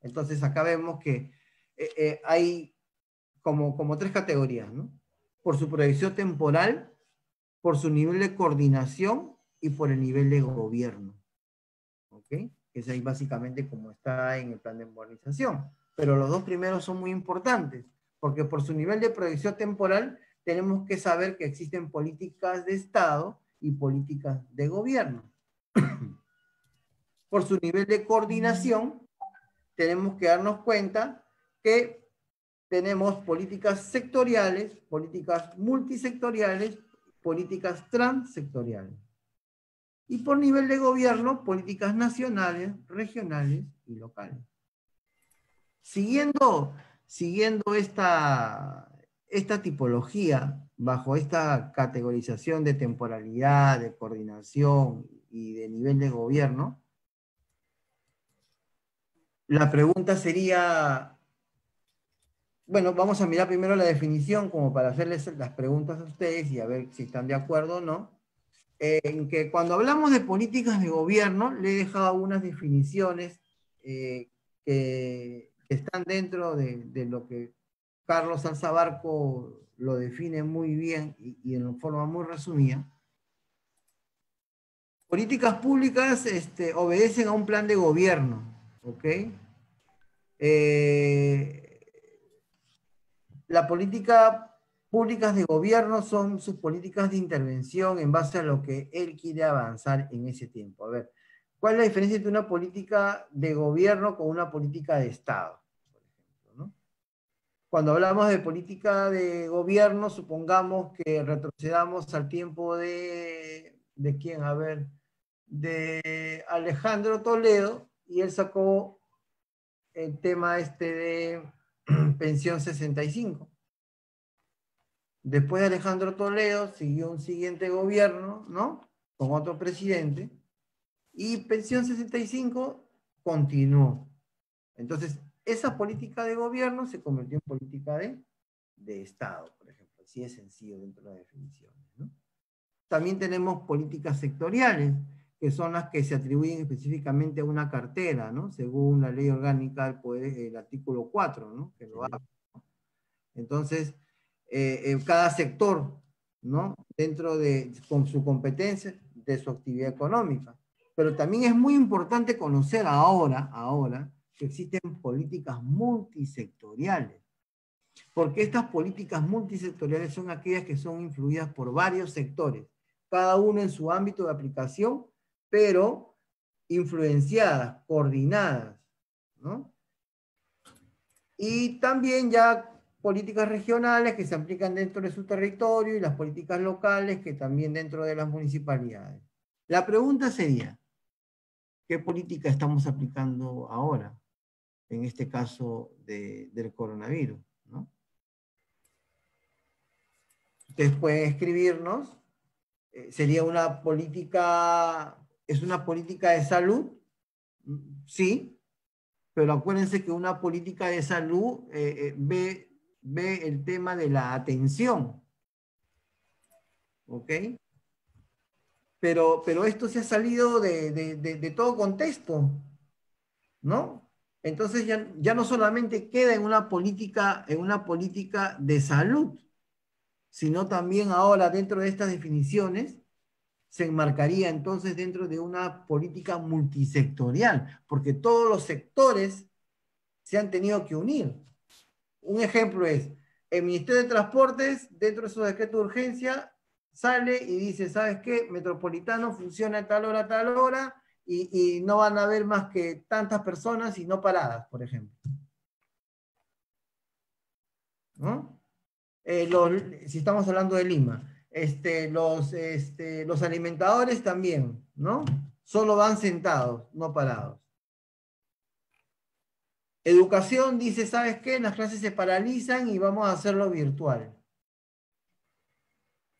Entonces acá vemos que eh, hay como, como tres categorías, ¿no? por su proyección temporal, por su nivel de coordinación y por el nivel de gobierno. ¿ok? Que es básicamente como está en el plan de modernización. Pero los dos primeros son muy importantes, porque por su nivel de proyección temporal tenemos que saber que existen políticas de Estado y políticas de gobierno. por su nivel de coordinación, tenemos que darnos cuenta que tenemos políticas sectoriales, políticas multisectoriales, políticas transsectoriales y por nivel de gobierno, políticas nacionales, regionales y locales. Siguiendo, siguiendo esta, esta tipología, bajo esta categorización de temporalidad, de coordinación y de nivel de gobierno, la pregunta sería, bueno, vamos a mirar primero la definición como para hacerles las preguntas a ustedes y a ver si están de acuerdo o no en que cuando hablamos de políticas de gobierno, le he dejado algunas definiciones eh, que, están dentro de, lo que Carlos Alzabarco lo define muy bien y, en forma muy resumida. Políticas públicas este, obedecen a un plan de gobierno, ¿ok? Eh, la política públicas de gobierno son sus políticas de intervención en base a lo que él quiere avanzar en ese tiempo. A ver, ¿cuál es la diferencia entre una política de gobierno con una política de Estado? Cuando hablamos de política de gobierno, supongamos que retrocedamos al tiempo de, ¿de quién? A ver, de Alejandro Toledo, y él sacó el tema este de pensión 65 Después de Alejandro Toledo siguió un siguiente gobierno, ¿no? Con otro presidente. Y pensión 65 continuó. Entonces, esa política de gobierno se convirtió en política de, de Estado, por ejemplo. Así es sencillo dentro de las definiciones. ¿no? También tenemos políticas sectoriales, que son las que se atribuyen específicamente a una cartera, ¿no? Según la ley orgánica del poder, el artículo 4, ¿no? Que lo habla. Entonces, eh, cada sector, ¿no? Dentro de con su competencia, de su actividad económica. Pero también es muy importante conocer ahora, ahora, que existen políticas multisectoriales. Porque estas políticas multisectoriales son aquellas que son influidas por varios sectores, cada uno en su ámbito de aplicación, pero influenciadas, coordinadas, ¿no? Y también ya políticas regionales que se aplican dentro de su territorio y las políticas locales que también dentro de las municipalidades. La pregunta sería, ¿qué política estamos aplicando ahora? En este caso del coronavirus. Ustedes pueden escribirnos, eh, sería una política, es una política de salud, sí, pero acuérdense que una política de salud eh, eh, ve ve el tema de la atención. ¿Ok? Pero, pero esto se ha salido de, todo contexto, ¿no? Entonces ya, ya, no solamente queda en una política, en una política de salud, sino también ahora dentro de estas definiciones se enmarcaría entonces dentro de una política multisectorial, porque todos los sectores se han tenido que unir un ejemplo es, el Ministerio de Transportes, dentro de su decreto de urgencia, sale y dice, ¿sabes qué? Metropolitano funciona a tal hora, a tal hora, y, no van a haber más que tantas personas y no paradas, por ejemplo. Eh, si estamos hablando de Lima. Este, los, este, los alimentadores también, ¿no? Solo van sentados, no parados. Educación dice, ¿sabes qué? Las clases se paralizan y vamos a hacerlo virtual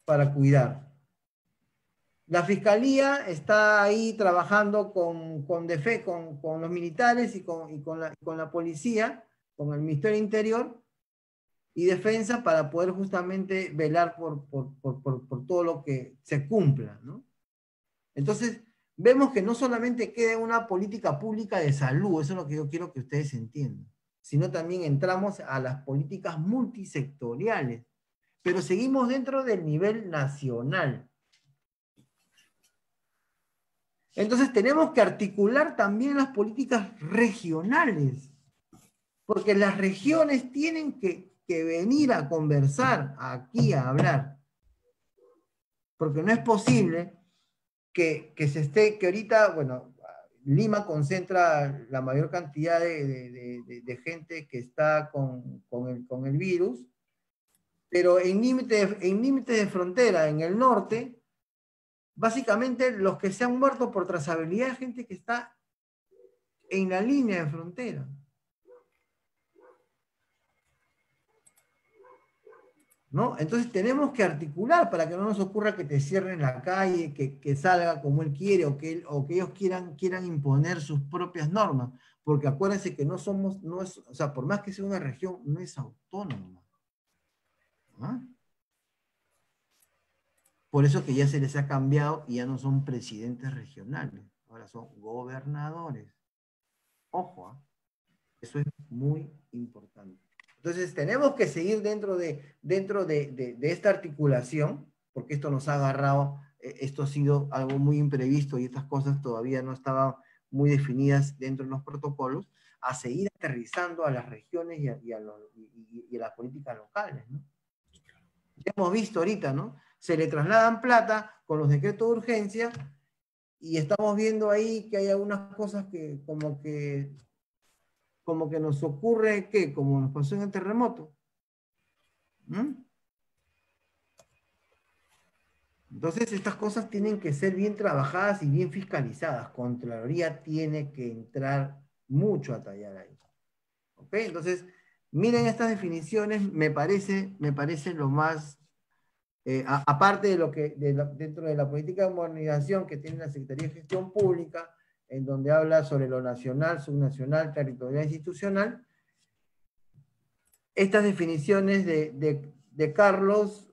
para cuidar. La fiscalía está ahí trabajando con, con, con, los militares y, con, la, policía, con el Ministerio Interior y Defensa para poder justamente velar por, por todo lo que se cumpla. ¿no? Entonces, vemos que no solamente queda una política pública de salud, eso es lo que yo quiero que ustedes entiendan, sino también entramos a las políticas multisectoriales, pero seguimos dentro del nivel nacional. Entonces tenemos que articular también las políticas regionales, porque las regiones tienen que, que venir a conversar, aquí a hablar, porque no es posible que, se esté, que ahorita, bueno, Lima concentra la mayor cantidad de, gente que está con, con, el, virus, pero en límites en límite de frontera, en el norte, básicamente los que se han muerto por trazabilidad es gente que está en la línea de frontera. Entonces tenemos que articular para que no nos ocurra que te cierren la calle, que, salga como él quiere o que, ellos quieran, imponer sus propias normas, porque acuérdense que no somos, o sea, por más que sea una región, no es autónoma. ¿Ah? Por eso que ya se les ha cambiado y ya no son presidentes regionales, ahora son gobernadores. Ojo, ¿ah? eso es muy importante. Entonces tenemos que seguir dentro de, dentro de, esta articulación, porque esto nos ha agarrado, eh, esto ha sido algo muy imprevisto y estas cosas todavía no estaban muy definidas dentro de los protocolos, a seguir aterrizando a las regiones y a, las políticas locales. Hemos visto ahorita, ¿no? Se le trasladan plata con los decretos de urgencia y estamos viendo ahí que hay algunas cosas que como que como que nos ocurre, ¿qué? Como nos pasó en el terremoto. ¿Mm? Entonces, estas cosas tienen que ser bien trabajadas y bien fiscalizadas. Contraloría tiene que entrar mucho a tallar ahí. Entonces, miren estas definiciones, me parece, me parece lo más eh, aparte de lo que dentro de la política de modernización que tiene la Secretaría de Gestión Pública, en donde habla sobre lo nacional, subnacional, territorial, institucional, estas definiciones de, de Carlos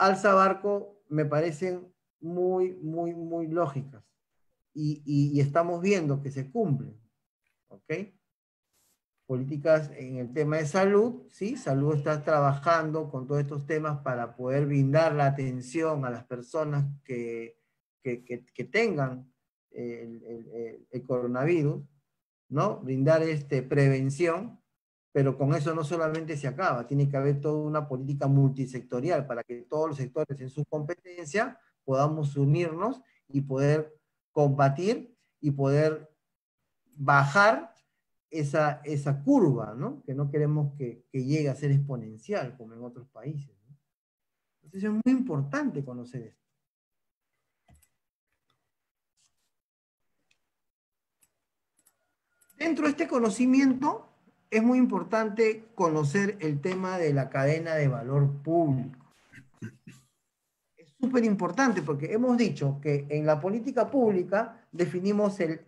Alza Barco me parecen muy, muy, muy lógicas. Y, y, estamos viendo que se cumplen. ¿Ok? Políticas en el tema de salud, ¿sí? Salud está trabajando con todos estos temas para poder brindar la atención a las personas que, que, que, tengan el, coronavirus, ¿no? Brindar este, prevención pero con eso no solamente se acaba, tiene que haber toda una política multisectorial para que todos los sectores en su competencia podamos unirnos y poder combatir y poder bajar esa, esa curva, ¿no? Que no queremos que, llegue a ser exponencial como en otros países. Entonces es muy importante conocer esto. Dentro de este conocimiento es muy importante conocer el tema de la cadena de valor público. Es súper importante porque hemos dicho que en la política pública definimos el,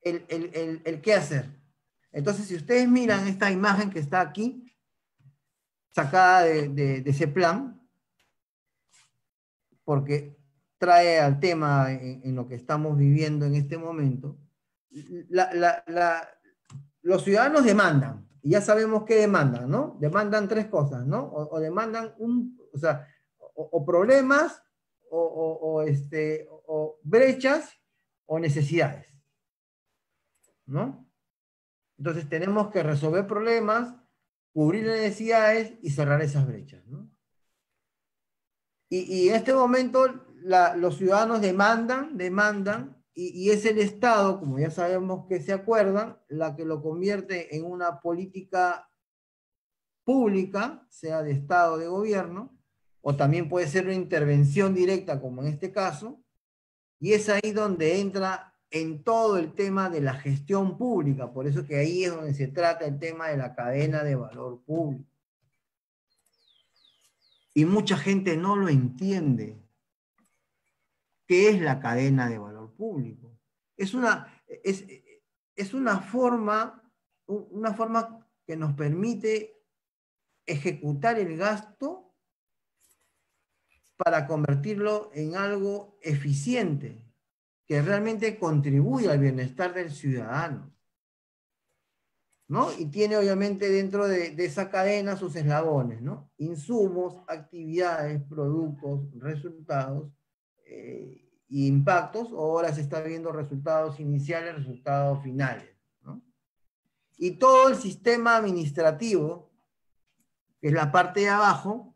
el, qué hacer. Entonces, si ustedes miran esta imagen que está aquí, sacada de, ese plan, porque trae al tema en, lo que estamos viviendo en este momento, los ciudadanos demandan, y ya sabemos qué demandan, ¿no? Demandan tres cosas, ¿no? O, demandan un, o sea, o, problemas, o, este, o brechas, o necesidades, ¿no? Entonces tenemos que resolver problemas, cubrir necesidades y cerrar esas brechas, ¿no? Y, en este momento los ciudadanos demandan, demandan, y, es el Estado, como ya sabemos que se acuerdan, la que lo convierte en una política pública, sea de Estado o de gobierno, o también puede ser una intervención directa, como en este caso, y es ahí donde entra en todo el tema de la gestión pública, por eso que ahí es donde se trata el tema de la cadena de valor público. Y mucha gente no lo entiende. ¿Qué es la cadena de valor? Público. Es una, es, es una forma, una forma que nos permite ejecutar el gasto para convertirlo en algo eficiente, que realmente contribuye al bienestar del ciudadano. ¿no? Y tiene obviamente dentro de, esa cadena sus eslabones, ¿no? Insumos, actividades, productos, resultados, eh, impactos, ahora se está viendo resultados iniciales, resultados finales. Y todo el sistema administrativo, que es la parte de abajo,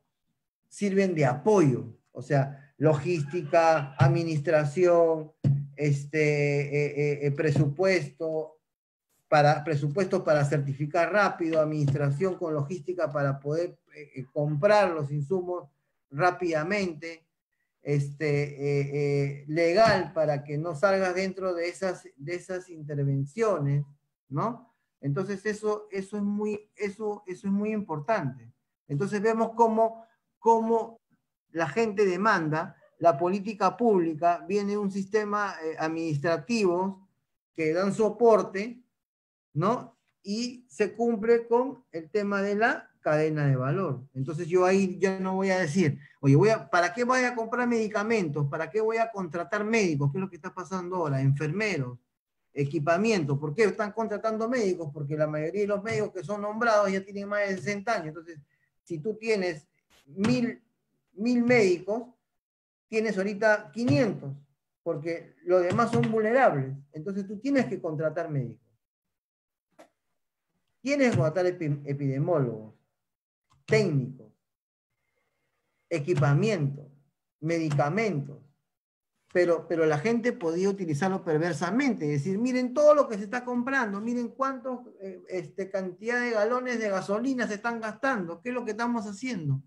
sirven de apoyo, o sea, logística, administración, este, eh, eh, eh, presupuesto, para, presupuesto para certificar rápido, administración con logística para poder comprar los insumos rápidamente, este, eh, eh, legal para que no salgas dentro de esas, de esas intervenciones, ¿no? Entonces eso, eso, es muy, eso, eso es muy importante. Entonces vemos cómo, cómo la gente demanda la política pública, viene un sistema eh, administrativo que dan soporte, ¿no? Y se cumple con el tema de la cadena de valor. Entonces yo ahí ya no voy a decir, oye, voy a, ¿para qué voy a comprar medicamentos? ¿Para qué voy a contratar médicos? ¿Qué es lo que está pasando ahora? Enfermeros, equipamiento. ¿Por qué están contratando médicos? Porque la mayoría de los médicos que son nombrados ya tienen más de 60 años. Entonces, si tú tienes mil, mil médicos, tienes ahorita 500, porque los demás son vulnerables. Entonces tú tienes que contratar médicos. Tienes que contratar epidemiólogos técnicos, equipamiento, medicamentos, pero, pero la gente podía utilizarlo perversamente, es decir, miren todo lo que se está comprando, miren cuántos, eh, este, cantidad de galones de gasolina se están gastando, ¿qué es lo que estamos haciendo?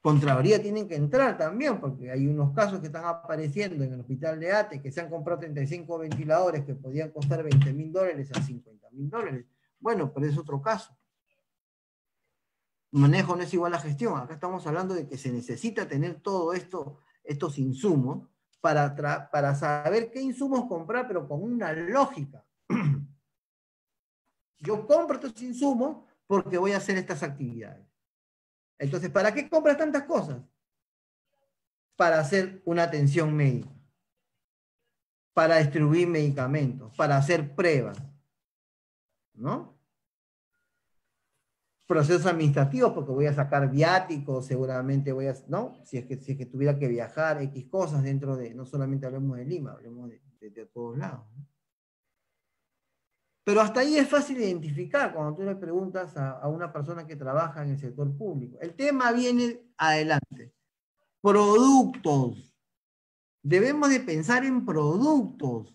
Contraloría tienen que entrar también, porque hay unos casos que están apareciendo en el hospital de ATE, que se han comprado 35 ventiladores que podían costar 20 mil dólares a 50 mil dólares. Bueno, pero es otro caso. Manejo no es igual a gestión. Acá estamos hablando de que se necesita tener todo esto, estos insumos para, para saber qué insumos comprar, pero con una lógica. Yo compro estos insumos porque voy a hacer estas actividades. Entonces, ¿para qué compras tantas cosas? Para hacer una atención médica, para distribuir medicamentos, para hacer pruebas, ¿no? Procesos administrativos, porque voy a sacar viáticos, seguramente voy a, ¿no? Si es que, si es que tuviera que viajar, X cosas dentro de, no solamente hablemos de Lima, hablemos de, todos lados. Pero hasta ahí es fácil identificar cuando tú le preguntas a, una persona que trabaja en el sector público. El tema viene adelante. Productos. Debemos de pensar en productos.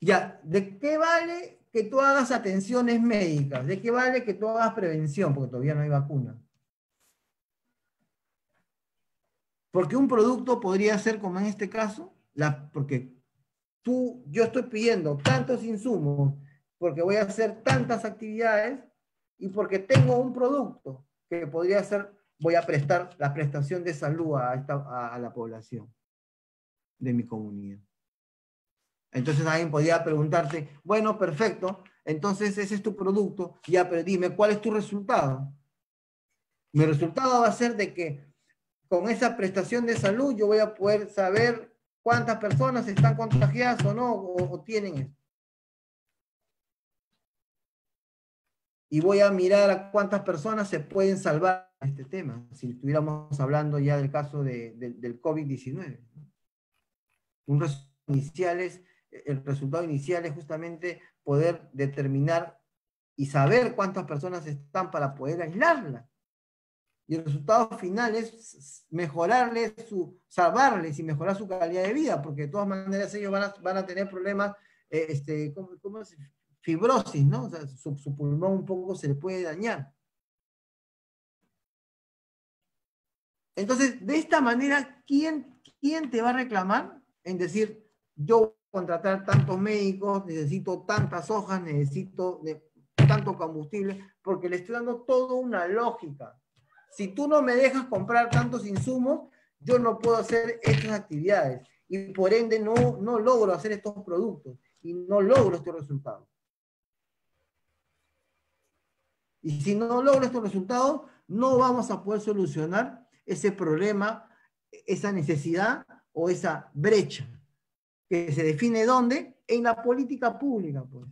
Ya, ¿de qué vale que tú hagas atenciones médicas? ¿De qué vale que tú hagas prevención? Porque todavía no hay vacuna. Porque un producto podría ser como en este caso, porque tú, yo estoy pidiendo tantos insumos porque voy a hacer tantas actividades y porque tengo un producto que podría ser, voy a prestar la prestación de salud a, esta, a, la población de mi comunidad. Entonces alguien podría preguntarte, bueno, perfecto, entonces ese es tu producto, ya, pero dime, ¿cuál es tu resultado? Mi resultado va a ser de que con esa prestación de salud yo voy a poder saber cuántas personas están contagiadas o no, o, tienen esto. Y voy a mirar a cuántas personas se pueden salvar este tema, si estuviéramos hablando ya del caso del COVID-19. Un resultado inicial es, el resultado inicial es justamente poder determinar y saber cuántas personas están para poder aislarlas. Y el resultado final es mejorarles su, salvarles y mejorar su calidad de vida, porque de todas maneras ellos van a, van a tener problemas, eh, este, ¿cómo, es? Fibrosis, ¿no? O sea, su, su, pulmón un poco se le puede dañar. Entonces, de esta manera, ¿quién, quién te va a reclamar en decir, yo contratar tantos médicos, necesito tantas hojas, necesito tanto combustible, porque le estoy dando toda una lógica si tú no me dejas comprar tantos insumos, yo no puedo hacer estas actividades y por ende no, no logro hacer estos productos y no logro estos resultados. Y si no logro estos resultados, no vamos a poder solucionar ese problema, esa necesidad o esa brecha se define dónde? En la política pública, pues.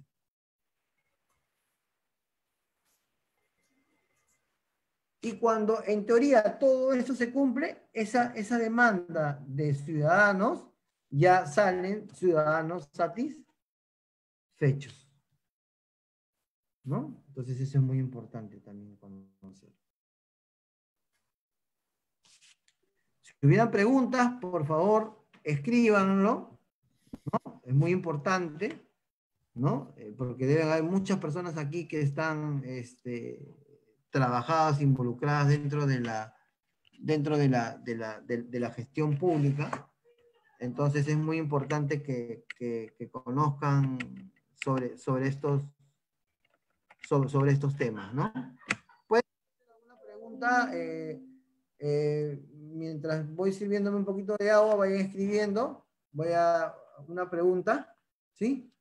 Y cuando en teoría todo eso se cumple, esa, esa demanda de ciudadanos ya salen ciudadanos satisfechos. ¿No? Entonces eso es muy importante también conocer. Si hubieran preguntas, por favor, escríbanlo. Es muy importante, ¿no? Eh, porque deben haber muchas personas aquí que están este, trabajadas, involucradas dentro de la, dentro de la, de la, de, la gestión pública. Entonces es muy importante que, que, conozcan sobre, sobre, estos, sobre, sobre, estos temas, ¿no? ¿Pueden hacer alguna pregunta? Eh, eh, mientras voy sirviéndome un poquito de agua, vayan escribiendo. Voy a una pregunta, ¿sí?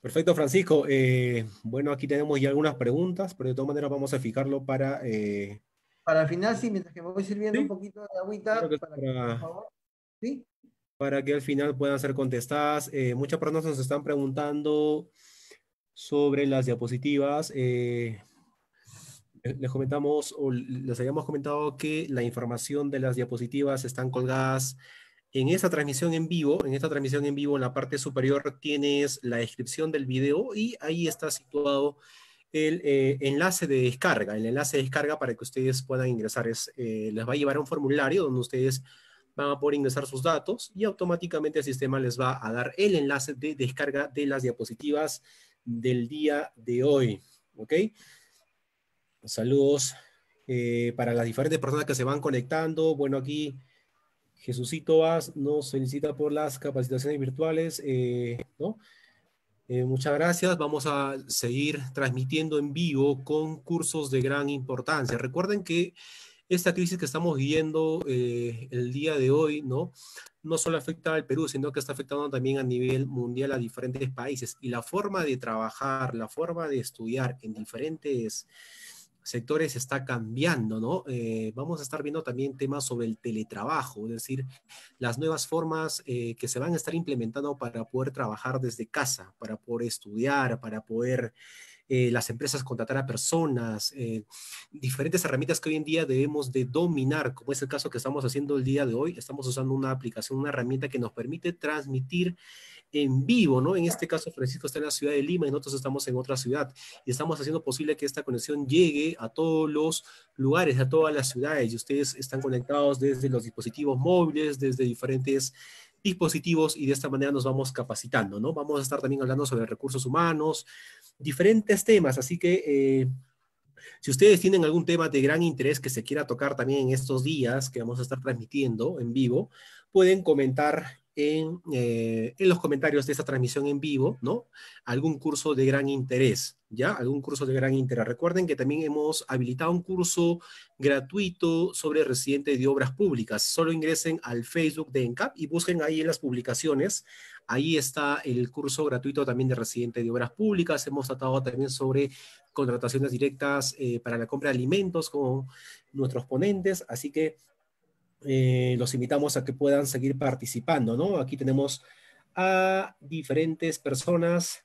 Perfecto, Francisco. Eh, bueno, aquí tenemos ya algunas preguntas, pero de todas maneras vamos a fijarlo para... Eh, para el final, sí, mientras que me voy sirviendo un poquito de agüita. Para, que, por favor. ¿Sí? para que al final puedan ser contestadas. Eh, muchas personas nos están preguntando sobre las diapositivas. les comentamos, o les habíamos comentado que la información de las diapositivas están colgadas en esta transmisión en vivo, en esta transmisión en vivo, en la parte superior tienes la descripción del video y ahí está situado el eh, enlace de descarga, el enlace de descarga para que ustedes puedan ingresar. Es, eh, les va a llevar a un formulario donde ustedes van a poder ingresar sus datos y automáticamente el sistema les va a dar el enlace de descarga de las diapositivas del día de hoy. ¿Ok? Saludos eh, para las diferentes personas que se van conectando. Bueno, aquí Jesucito Vaz nos felicita por las capacitaciones virtuales, eh, ¿no? Eh, muchas gracias. Vamos a seguir transmitiendo en vivo con cursos de gran importancia. Recuerden que esta crisis que estamos viviendo eh, el día de hoy, ¿no? No solo afecta al Perú, sino que está afectando también a nivel mundial a diferentes países. Y la forma de trabajar, la forma de estudiar en diferentes sectores está cambiando, ¿no? Eh, vamos a estar viendo también temas sobre el teletrabajo, es decir, las nuevas formas eh, que se van a estar implementando para poder trabajar desde casa, para poder estudiar, para poder eh, las empresas contratar a personas, diferentes herramientas que hoy en día debemos de dominar, como es el caso que estamos haciendo el día de hoy. Estamos usando una aplicación, una herramienta que nos permite transmitir en vivo, ¿no? En este caso, Francisco está en la ciudad de Lima y nosotros estamos en otra ciudad y estamos haciendo posible que esta conexión llegue a todos los lugares, a todas las ciudades y ustedes están conectados desde los dispositivos móviles, desde diferentes dispositivos y de esta manera nos vamos capacitando, ¿no? Vamos a estar también hablando sobre recursos humanos, diferentes temas, así que... Eh, si ustedes tienen algún tema de gran interés que se quiera tocar también en estos días que vamos a estar transmitiendo en vivo, pueden comentar eh, en, los comentarios de esta transmisión en vivo, ¿no? Algún curso de gran interés, ¿ya? Algún curso de gran interés. Recuerden que también hemos habilitado un curso gratuito sobre residente de obras públicas. Solo ingresen al Facebook de ENCAP y busquen ahí en las publicaciones. Ahí está el curso gratuito también de residente de obras públicas. Hemos tratado también sobre contrataciones directas eh, para la compra de alimentos con nuestros ponentes. Así que eh, los invitamos a que puedan seguir participando, ¿no? Aquí tenemos a diferentes personas.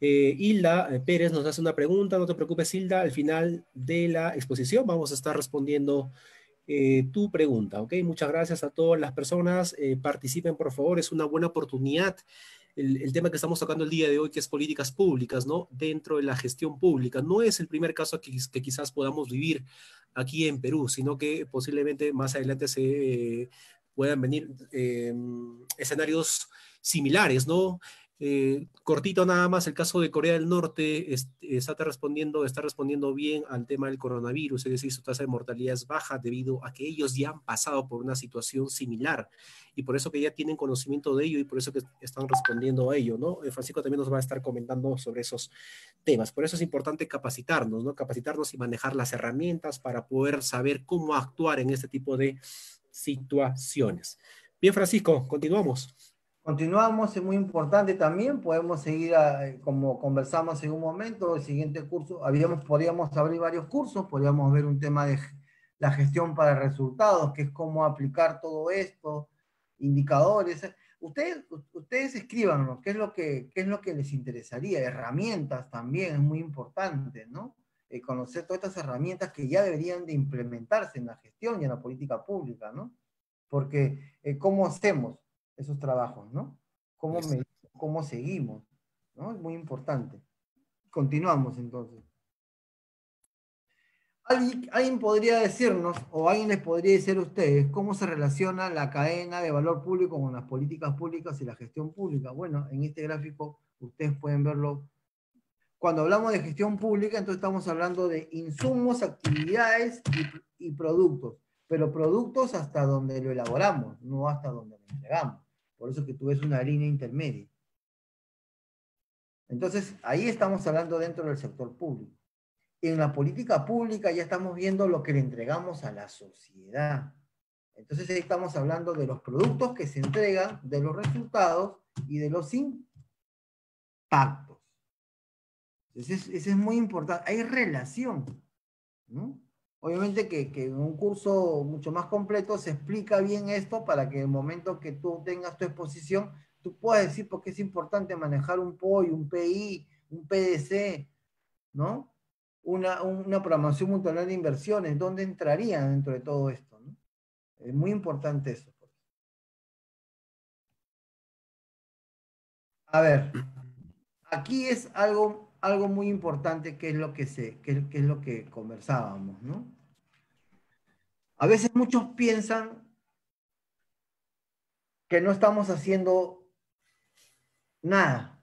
Eh, Hilda eh, Pérez nos hace una pregunta, no te preocupes Hilda, al final de la exposición vamos a estar respondiendo tu pregunta, ¿ok? Muchas gracias a todas las personas, participen por favor, es una buena oportunidad el, tema que estamos tocando el día de hoy, que es políticas públicas, ¿no? Dentro de la gestión pública. No es el primer caso que, quizás podamos vivir aquí en Perú, sino que posiblemente más adelante se eh, puedan venir eh, escenarios similares, ¿no? Eh, cortito nada más, el caso de Corea del Norte está respondiendo, está respondiendo bien al tema del coronavirus, es decir, su tasa de mortalidad es baja debido a que ellos ya han pasado por una situación similar y por eso que ya tienen conocimiento de ello y por eso que están respondiendo a ello, ¿no? Eh, Francisco también nos va a estar comentando sobre esos temas. Por eso es importante capacitarnos, ¿no? Capacitarnos y manejar las herramientas para poder saber cómo actuar en este tipo de situaciones. Bien, Francisco, continuamos. Continuamos, es muy importante también, podemos seguir, como conversamos en un momento, el siguiente curso, habíamos, podríamos abrir varios cursos, podríamos ver un tema de la gestión para resultados, que es cómo aplicar todo esto, indicadores. Ustedes, ustedes escríbanos qué es, lo que, qué es lo que les interesaría, herramientas también, es muy importante, ¿no? Eh, conocer todas estas herramientas que ya deberían de implementarse en la gestión y en la política pública, ¿no? Porque, eh, ¿cómo hacemos? Esos trabajos, ¿no? ¿Cómo, cómo seguimos? ¿no? Es muy importante. Continuamos entonces. ¿Alguien, podría decirnos, o alguien les podría decir a ustedes, cómo se relaciona la cadena de valor público con las políticas públicas y la gestión pública? Bueno, en este gráfico ustedes pueden verlo. Cuando hablamos de gestión pública, entonces estamos hablando de insumos, actividades y, y productos, pero productos hasta donde lo elaboramos, no hasta donde lo entregamos. Por eso que tú ves una línea intermedia. Entonces, ahí estamos hablando dentro del sector público. En la política pública ya estamos viendo lo que le entregamos a la sociedad. Entonces ahí estamos hablando de los productos que se entregan, de los resultados y de los impactos. Entonces, eso es muy importante. Hay relación. ¿no? Obviamente que, en un curso mucho más completo se explica bien esto para que en el momento que tú tengas tu exposición, tú puedas decir por qué es importante manejar un POI, un PI, un PDC, ¿no? Una, programación multinacional de inversiones, ¿dónde entraría dentro de todo esto? Es muy importante eso. A ver, aquí es algo algo muy importante que es lo que, se, que, es lo que conversábamos, ¿no? A veces muchos piensan que no estamos haciendo nada,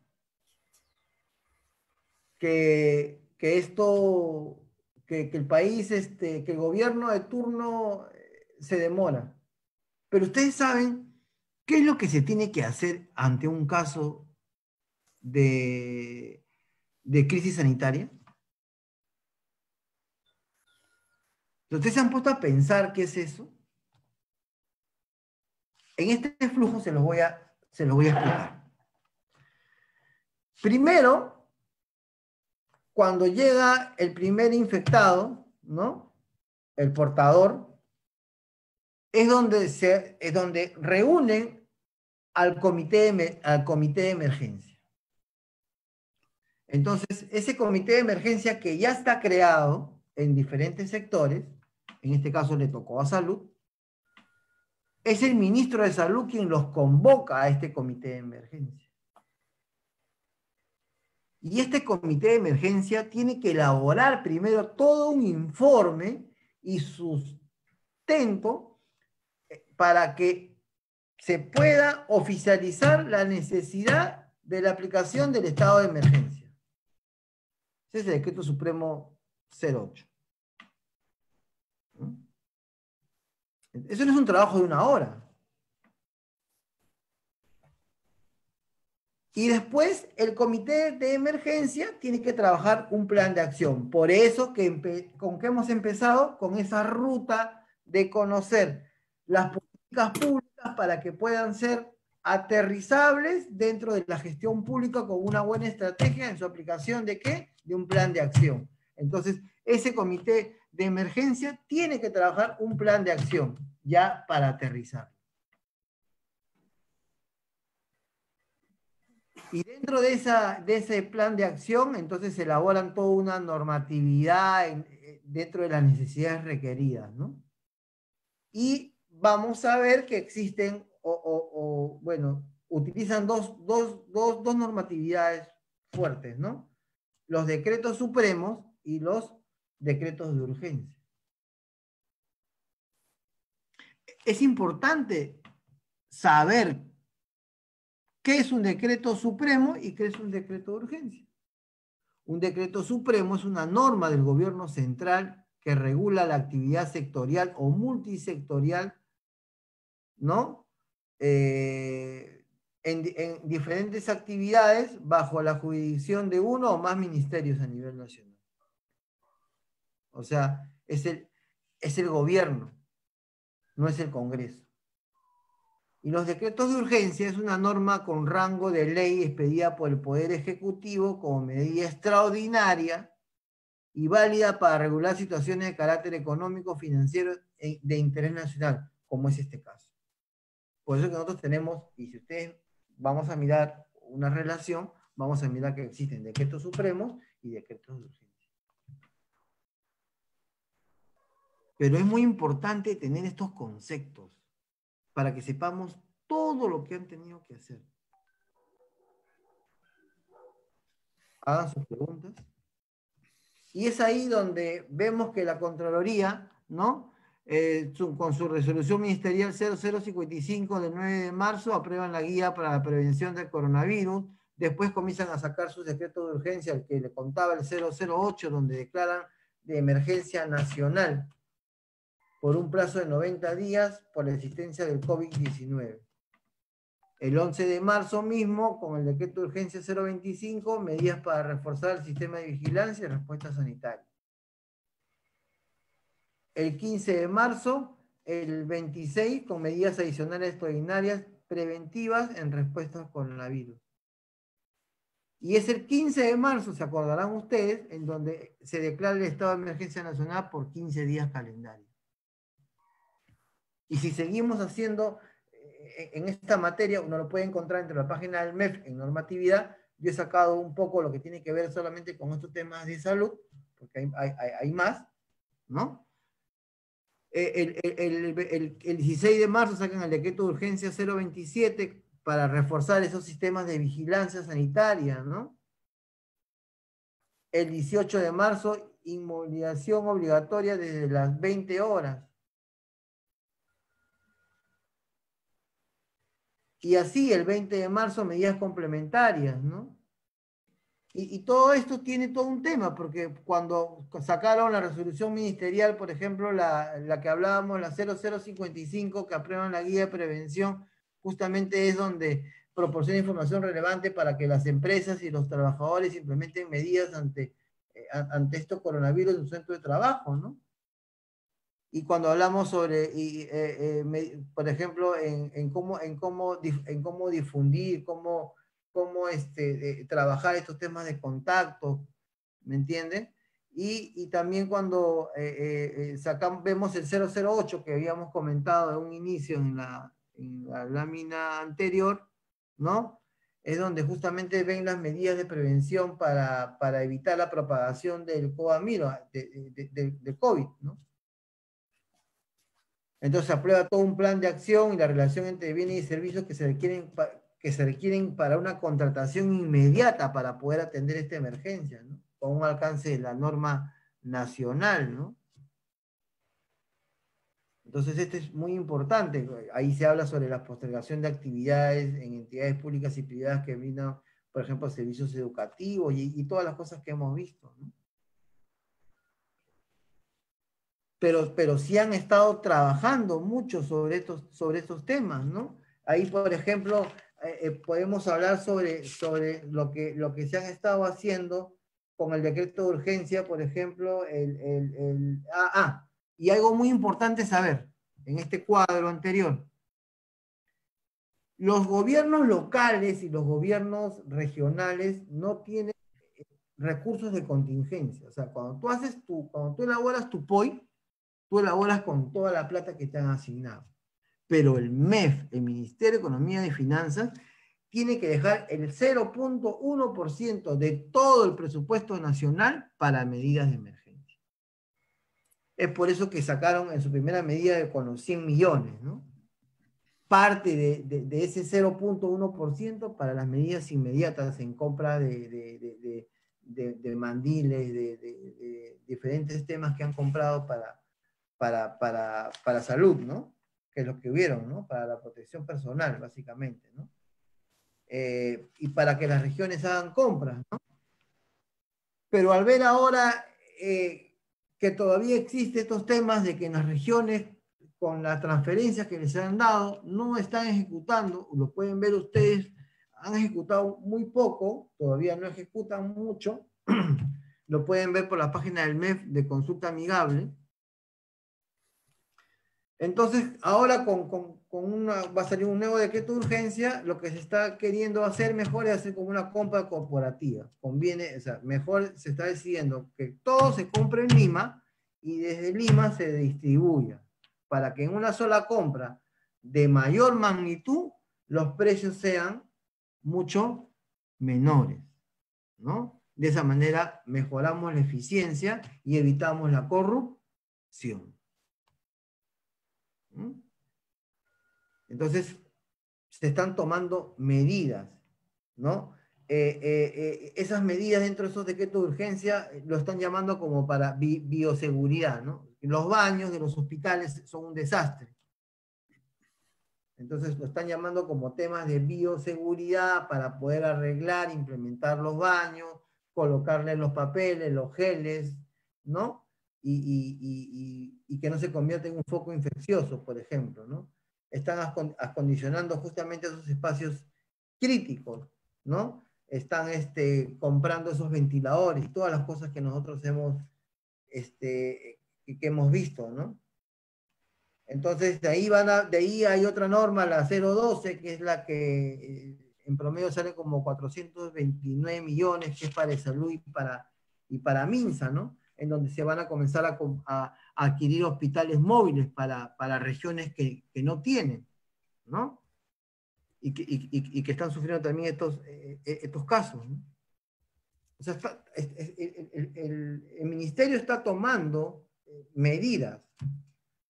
que, esto, que, que, el país, este, que el gobierno de turno eh, se demora. Pero ustedes saben qué es lo que se tiene que hacer ante un caso de, de crisis sanitaria? ¿Ustedes se han puesto a pensar qué es eso? En este flujo se los voy a, se los voy a explicar. Primero, cuando llega el primer infectado, ¿no? El portador, es donde, se, es donde reúnen al comité, al comité de emergencia. Entonces, ese comité de emergencia que ya está creado en diferentes sectores, en este caso le tocó a salud, es el ministro de salud quien los convoca a este comité de emergencia. Y este comité de emergencia tiene que elaborar primero todo un informe y sustento eh, para que se pueda oficializar la necesidad de la aplicación del estado de emergencia. Ese es el decreto supremo 08. Eso no es un trabajo de una hora. Y después el comité de emergencia tiene que trabajar un plan de acción. Por eso que con que hemos empezado con esa ruta de conocer las políticas públicas para que puedan ser aterrizables dentro de la gestión pública con una buena estrategia en su aplicación de qué? De un plan de acción. Entonces, ese comité de emergencia tiene que trabajar un plan de acción ya para aterrizar. Y dentro de, esa, de ese plan de acción, entonces se elaboran toda una normatividad eh, dentro de las necesidades requeridas, ¿no? Y vamos a ver que existen, o, bueno, utilizan dos, dos normatividades fuertes, ¿no? Los decretos supremos y los decretos de urgencia. Es importante saber qué es un decreto supremo y qué es un decreto de urgencia. Un decreto supremo es una norma del gobierno central que regula la actividad sectorial o multisectorial, ¿no? Eh, en, en, diferentes actividades bajo la jurisdicción de uno o más ministerios a nivel nacional. O sea, es el, es el gobierno, no es el Congreso. Y los decretos de urgencia es una norma con rango de ley expedida por el Poder Ejecutivo como medida extraordinaria y válida para regular situaciones de carácter económico, financiero e de interés nacional, como es este caso. Por eso que nosotros tenemos, y si ustedes vamos a mirar una relación, vamos a mirar que existen decretos supremos y decretos de urgencia. Pero es muy importante tener estos conceptos para que sepamos todo lo que han tenido que hacer. Hagan sus preguntas. Y es ahí donde vemos que la Contraloría, ¿no? Eh, con su resolución ministerial 0055 del 9 de marzo, aprueban la guía para la prevención del coronavirus. Después comienzan a sacar sus decretos de urgencia, el que le contaba el 008, donde declaran de emergencia nacional por un plazo de 90 días por la existencia del COVID-19. El 11 de marzo mismo, con el decreto de urgencia 025, medidas para reforzar el sistema de vigilancia y respuesta sanitaria. El 15 de marzo, el 26, con medidas adicionales extraordinarias preventivas en respuesta al coronavirus. Y es el 15 de marzo, se acordarán ustedes, en donde se declara el estado de emergencia nacional por 15 días calendario. Y si seguimos haciendo eh, en esta materia, uno lo puede encontrar entre la página del MEF en normatividad. Yo he sacado un poco lo que tiene que ver solamente con estos temas de salud, porque hay, más, ¿no? Eh, el, 16 de marzo sacan el decreto de urgencia 027 para reforzar esos sistemas de vigilancia sanitaria, ¿no? El 18 de marzo, inmovilización obligatoria desde las 20 horas. Y así el 20 de marzo medidas complementarias, ¿no? Y, todo esto tiene todo un tema, porque cuando sacaron la resolución ministerial, por ejemplo, la, que hablábamos, la 0055, que aprueban la guía de prevención, justamente es donde proporciona información relevante para que las empresas y los trabajadores implementen medidas ante, eh, ante esto coronavirus en su centro de trabajo, ¿no? Y cuando hablamos sobre, y, eh, eh, por ejemplo, en, en, cómo, en, cómo, en cómo difundir, cómo, cómo este, trabajar estos temas de contacto, ¿me entienden? Y, y también cuando sacamos, vemos el 008 que habíamos comentado en un inicio en la, en la lámina anterior, ¿no? Es donde justamente ven las medidas de prevención para, para evitar la propagación del COVID, de, COVID, ¿no? Entonces aprueba todo un plan de acción y la relación entre bienes y servicios que se requieren, que se requieren para una contratación inmediata para poder atender esta emergencia. Con un alcance de la norma nacional, ¿no? Entonces, esto es muy importante. Ahí se habla sobre la postergación de actividades en entidades públicas y privadas que brindan, por ejemplo, servicios educativos y, todas las cosas que hemos visto. Pero, pero sí han estado trabajando mucho sobre estos, sobre estos temas, ¿no? Ahí, por ejemplo, eh, eh, podemos hablar sobre, sobre lo, que, lo que se han estado haciendo con el decreto de urgencia, por ejemplo, el, el, ah, ah y algo muy importante saber en este cuadro anterior. Los gobiernos locales y los gobiernos regionales no tienen recursos de contingencia. O sea, cuando tú haces tu, cuando tú elaboras tu POI, tú elaboras con toda la plata que te han asignado. Pero el MEF, el Ministerio de Economía y Finanzas, tiene que dejar el 0.1% de todo el presupuesto nacional para medidas de emergencia. Es por eso que sacaron en su primera medida con los 100 millones, ¿no? Parte de, ese 0.1% para las medidas inmediatas en compra de, de mandiles, de, diferentes temas que han comprado para, para, para, para, salud, ¿no? Que es lo que hubieron, ¿no? Para la protección personal, básicamente, ¿no? Eh, y para que las regiones hagan compras, ¿no? Pero al ver ahora eh, que todavía existen estos temas de que en las regiones, con las transferencias que les han dado, no están ejecutando, lo pueden ver ustedes, han ejecutado muy poco, todavía no ejecutan mucho, lo pueden ver por la página del MEF de consulta amigable. Entonces, ahora con, con, con una, va a salir un nuevo decreto de urgencia, lo que se está queriendo hacer mejor es hacer como una compra corporativa. Conviene, o sea, mejor se está decidiendo que todo se compre en Lima y desde Lima se distribuya, para que en una sola compra de mayor magnitud los precios sean mucho menores, ¿no? De esa manera mejoramos la eficiencia y evitamos la corrupción. Entonces, se están tomando medidas, ¿no? Eh, eh, eh, esas medidas dentro de esos decretos de urgencia lo están llamando como para bioseguridad, ¿no? Los baños de los hospitales son un desastre. Entonces lo están llamando como temas de bioseguridad para poder arreglar, implementar los baños, colocarle los papeles, los geles, ¿no? Y, y que no se convierta en un foco infeccioso, por ejemplo, ¿no? Están acondicionando justamente esos espacios críticos, ¿no? Están este, comprando esos ventiladores todas las cosas que nosotros hemos, este, que hemos visto, ¿no? Entonces, de ahí, van a, de ahí hay otra norma, la 012, que es la que eh, en promedio sale como 429 millones, que es para salud y para, y para MINSA, ¿no? En donde se van a comenzar a, a adquirir hospitales móviles para, para regiones que, que, no tienen, ¿no? Y que, y, y que, están sufriendo también estos, eh, eh, estos casos. ¿no? O sea, el, el, ministerio está tomando eh, medidas,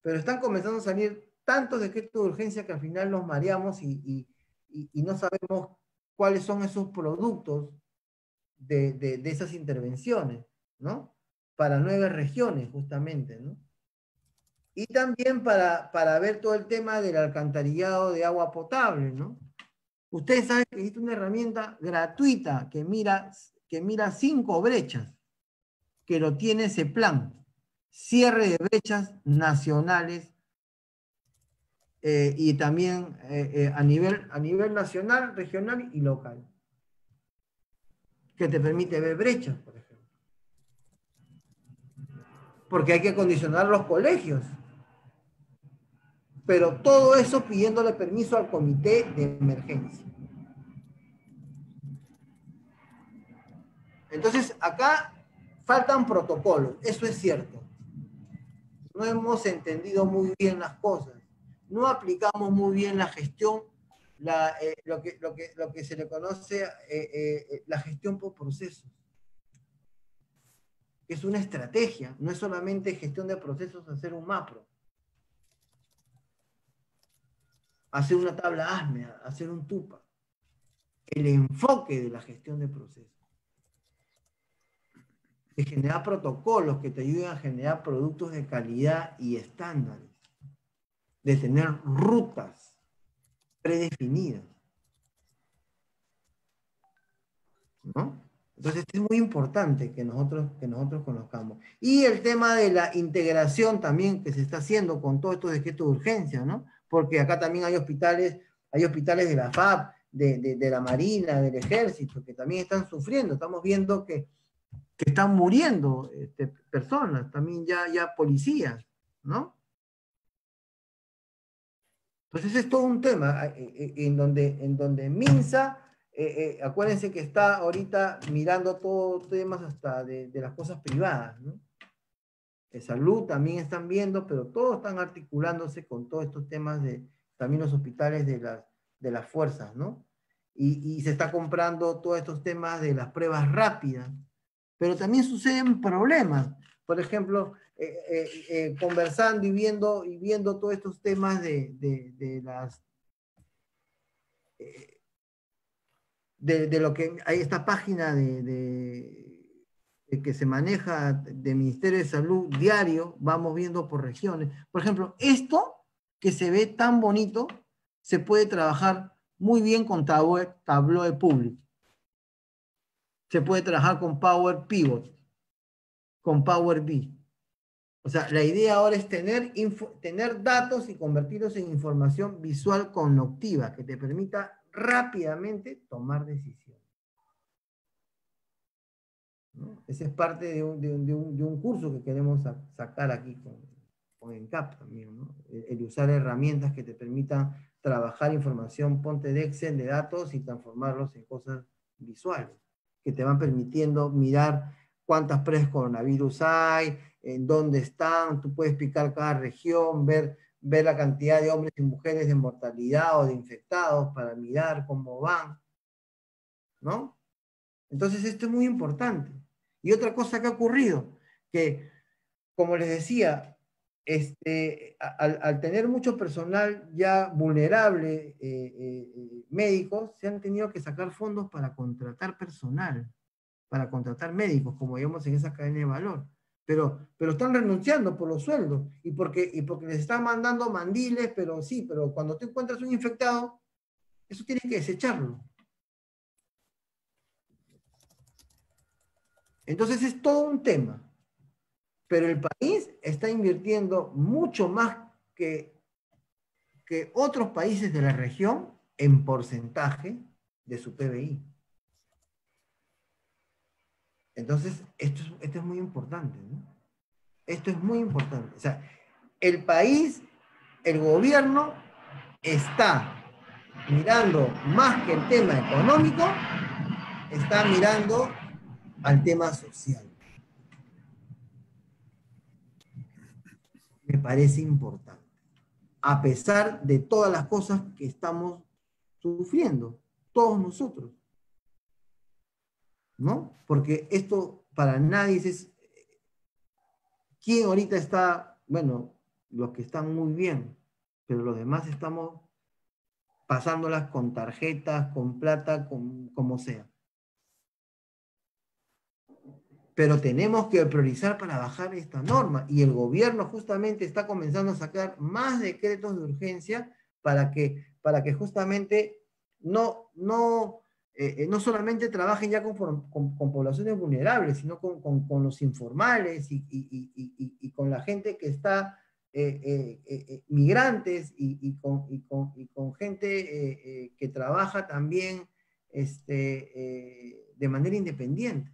pero están comenzando a salir tantos decretos de urgencia que al final nos mareamos y, no sabemos cuáles son esos productos de, de esas intervenciones, ¿no? Para nueve regiones, justamente, ¿no? Y también para, para ver todo el tema del alcantarillado de agua potable, ¿no? Ustedes saben que existe una herramienta gratuita que mira, que mira cinco brechas, que lo tiene ese plan. Cierre de brechas nacionales eh, y también eh, eh, a, nivel, a nivel nacional, regional y local, que te permite ver brechas, por ejemplo. Porque hay que condicionar los colegios. Pero todo eso pidiéndole permiso al comité de emergencia. Entonces, acá faltan protocolos, eso es cierto. No hemos entendido muy bien las cosas no aplicamos muy bien la gestión, eh, lo, que, lo, que, se le conoce eh, eh, la gestión por procesos. Es una estrategia, no es solamente gestión de procesos, hacer un macro. Hacer una tabla ASMEA, hacer un TUPA. El enfoque de la gestión de procesos. De generar protocolos que te ayuden a generar productos de calidad y estándares de tener rutas predefinidas. ¿No? Entonces es muy importante que nosotros, que nosotros conozcamos. Y el tema de la integración también que se está haciendo con todos estos decretos de urgencia, ¿no? Porque acá también hay hospitales, hay hospitales de la FAB, de, la Marina, del Ejército, que también están sufriendo. Estamos viendo que, están muriendo este, personas, también ya, ya policías, ¿no? Entonces es todo un tema eh, eh, en donde, en donde Minsa, eh, acuérdense que está ahorita mirando todos temas hasta de, las cosas privadas, ¿no? De salud también están viendo, pero todos están articulándose con todos estos temas de también los hospitales de las, de las fuerzas, ¿no? Y, se está comprando todos estos temas de las pruebas rápidas, pero también suceden problemas. Por ejemplo, eh, eh, eh, conversando y viendo, y viendo todos estos temas de, de, las... De, lo que hay esta página de, que se maneja del Ministerio de Salud diario, vamos viendo por regiones. Por ejemplo, esto que se ve tan bonito, se puede trabajar muy bien con Tableau, Tableau Public. Se puede trabajar con Power Pivot, con Power BI. O sea, la idea ahora es tener, tener datos y convertirlos en información visual cognitiva que te permita rápidamente tomar decisiones. Ese es parte de un, curso que queremos sacar aquí con, con ENCAP también, ¿no? el, usar herramientas que te permitan trabajar información, ponte de Excel, de datos y transformarlos en cosas visuales, que te van permitiendo mirar cuántas pruebas coronavirus hay, en dónde están, tú puedes picar cada región, ver, ver la cantidad de hombres y mujeres de mortalidad o de infectados para mirar cómo van, ¿no? Entonces esto es muy importante. Y otra cosa que ha ocurrido, que como les decía, este, al, tener mucho personal ya vulnerable, eh, eh, eh, médicos, se han tenido que sacar fondos para contratar personal, para contratar médicos, como vemos en esa cadena de valor pero, pero están renunciando por los sueldos y porque, y porque les están mandando mandiles, pero sí, pero cuando tú encuentras un infectado, eso tienes que desecharlo. Entonces es todo un tema. Pero el país está invirtiendo mucho más que, que otros países de la región en porcentaje de su PBI. Entonces, esto es, muy importante, ¿no? Esto es muy importante. O sea, el país, el gobierno está mirando más que el tema económico, está mirando al tema social. Me parece importante. A pesar de todas las cosas que estamos sufriendo, todos nosotros. ¿No? Porque esto para nadie es... ¿Quién ahorita está? Bueno, los que están muy bien, pero los demás estamos pasándolas con tarjetas, con plata, con, como sea. Pero tenemos que priorizar para bajar esta norma y el gobierno justamente está comenzando a sacar más decretos de urgencia para que, para que justamente no, no, eh, eh, no solamente trabajen ya con, poblaciones vulnerables, sino con, los informales y, con la gente que está, eh, eh, migrantes y, con, con, gente que trabaja también este, de manera independiente.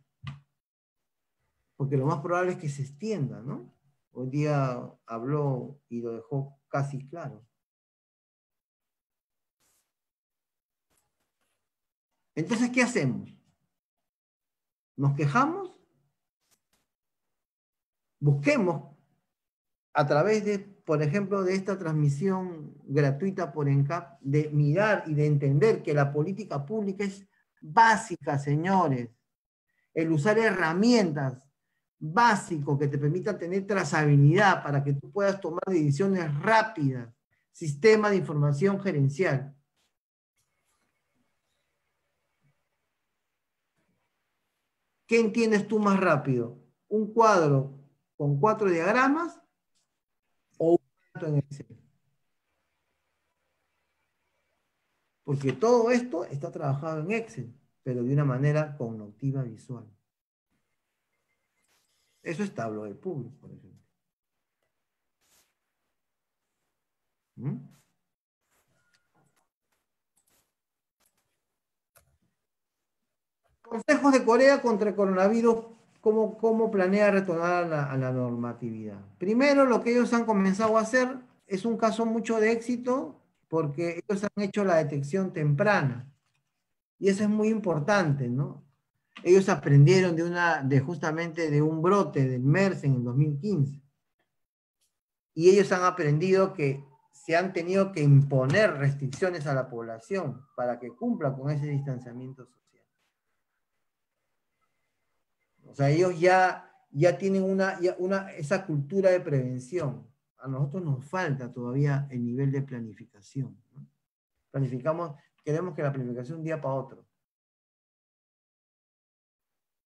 Porque lo más probable es que se extienda, ¿no? Hoy día habló y lo dejó casi claro. Entonces, ¿qué hacemos? ¿Nos quejamos? Busquemos a través de, por ejemplo, de esta transmisión gratuita por ENCAP, de mirar y de entender que la política pública es básica, señores. El usar herramientas básico que te permitan tener trazabilidad para que tú puedas tomar decisiones rápidas. Sistema de información gerencial. ¿Qué entiendes tú más rápido? ¿Un cuadro con cuatro diagramas o un en Excel? Porque todo esto está trabajado en Excel, pero de una manera cognitiva visual. Eso es tablo de público, por ejemplo. ¿Mm? Consejos de Corea contra el coronavirus, ¿cómo, cómo planea retornar a la, normatividad? Primero, lo que ellos han comenzado a hacer es un caso mucho de éxito porque ellos han hecho la detección temprana. Y eso es muy importante, ¿no? Ellos aprendieron de una, justamente de un brote del MERS en el 2015. Y ellos han aprendido que se han tenido que imponer restricciones a la población para que cumpla con ese distanciamiento social. O sea, ellos ya, ya tienen una, una, esa cultura de prevención. A nosotros nos falta todavía el nivel de planificación. Planificamos, queremos que la planificación un día para otro.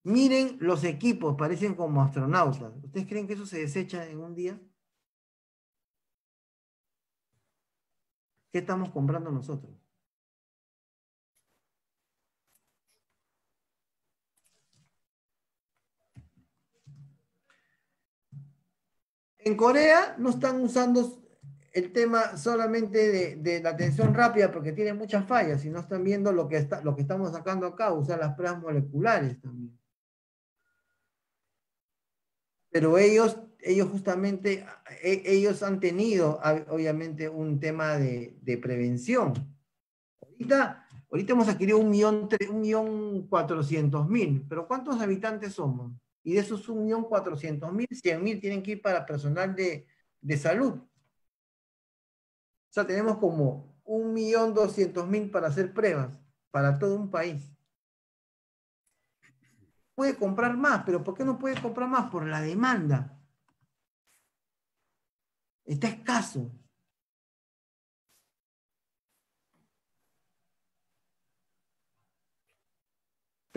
Miren los equipos, parecen como astronautas. ¿Ustedes creen que eso se desecha en un día? ¿Qué estamos comprando nosotros? En Corea no están usando el tema solamente de, la atención rápida porque tiene muchas fallas, sino están viendo lo que, está, lo que estamos sacando acá, usar las pruebas moleculares también. Pero ellos, ellos justamente, e, ellos han tenido obviamente un tema de, prevención. Ahorita, ahorita hemos adquirido un millón, un millón cuatrocientos mil, pero ¿cuántos habitantes somos? Y de esos 1.400.000, 100.000 tienen que ir para personal de, salud. O sea, tenemos como 1.200.000 para hacer pruebas para todo un país. Puede comprar más, pero ¿por qué no puede comprar más? Por la demanda. Está escaso.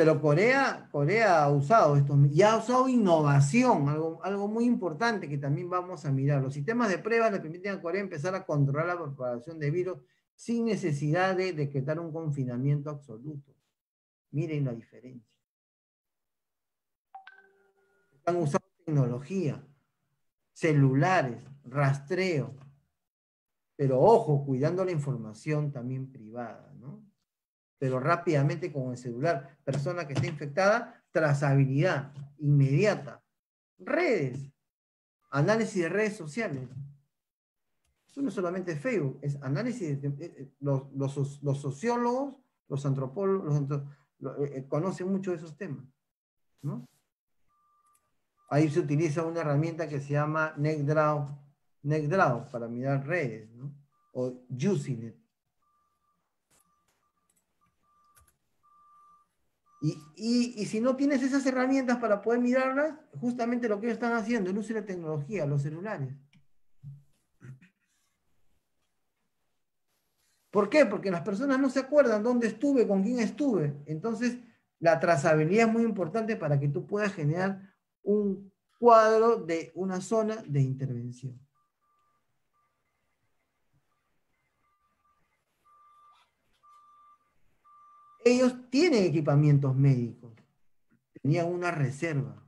Pero Corea, Corea ha usado esto y ha usado innovación, algo, algo muy importante que también vamos a mirar. Los sistemas de pruebas le permiten a Corea empezar a controlar la propagación de virus sin necesidad de decretar un confinamiento absoluto. Miren la diferencia. Están usando tecnología, celulares, rastreo, pero ojo, cuidando la información también privada, ¿no? Pero rápidamente con el celular. Persona que está infectada, trazabilidad inmediata. Redes, análisis de redes sociales. Eso no es solamente Facebook, es análisis de, los, los, sociólogos, los antropólogos, eh, eh, conocen mucho de esos temas. Ahí se utiliza una herramienta que se llama NetDraw, NetDraw para mirar redes, ¿no? o Usenet. Y, si no tienes esas herramientas para poder mirarlas, justamente lo que ellos están haciendo, el uso de la tecnología, los celulares. ¿Por qué? Porque las personas no se acuerdan dónde estuve, con quién estuve. Entonces, la trazabilidad es muy importante para que tú puedas generar un cuadro de una zona de intervención. ellos tienen equipamientos médicos, tenían una reserva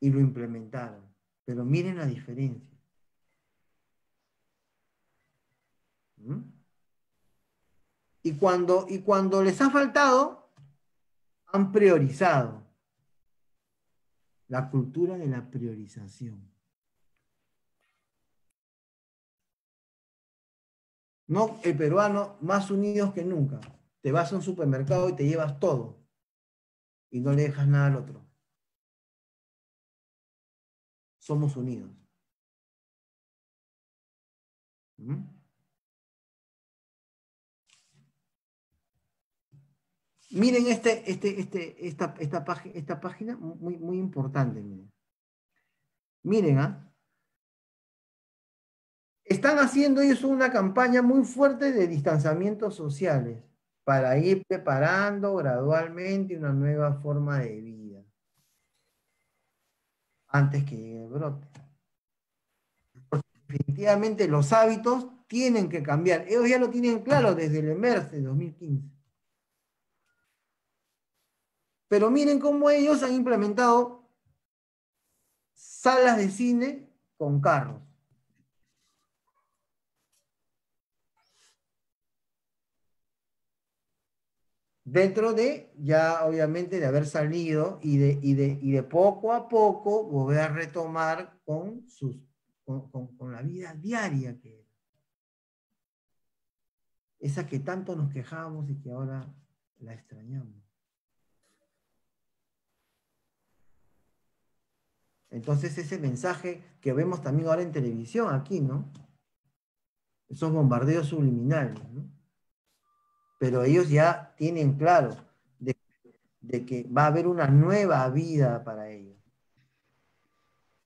y lo implementaron. Pero miren la diferencia. ¿Mm? Y, cuando, y cuando les ha faltado, han priorizado la cultura de la priorización. No, el peruano más unidos que nunca. Te vas a un supermercado y te llevas todo. Y no le dejas nada al otro. Somos unidos. ¿Mm? Miren este, este, este, esta, esta, esta página, muy, muy importante. Miren, miren ¿ah? Están haciendo ellos una campaña muy fuerte de distanciamientos sociales para ir preparando gradualmente una nueva forma de vida antes que llegue el brote. definitivamente los hábitos tienen que cambiar. Ellos ya lo tienen claro desde el EMERCE 2015. Pero miren cómo ellos han implementado salas de cine con carros. Dentro de ya obviamente de haber salido y de, y de, y de poco a poco volver a retomar con, sus, con, con, la vida diaria que era. Esa que tanto nos quejamos y que ahora la extrañamos. Entonces ese mensaje que vemos también ahora en televisión aquí, ¿no? Esos bombardeos subliminales, ¿no? Pero ellos ya tienen claro de, que va a haber una nueva vida para ellos.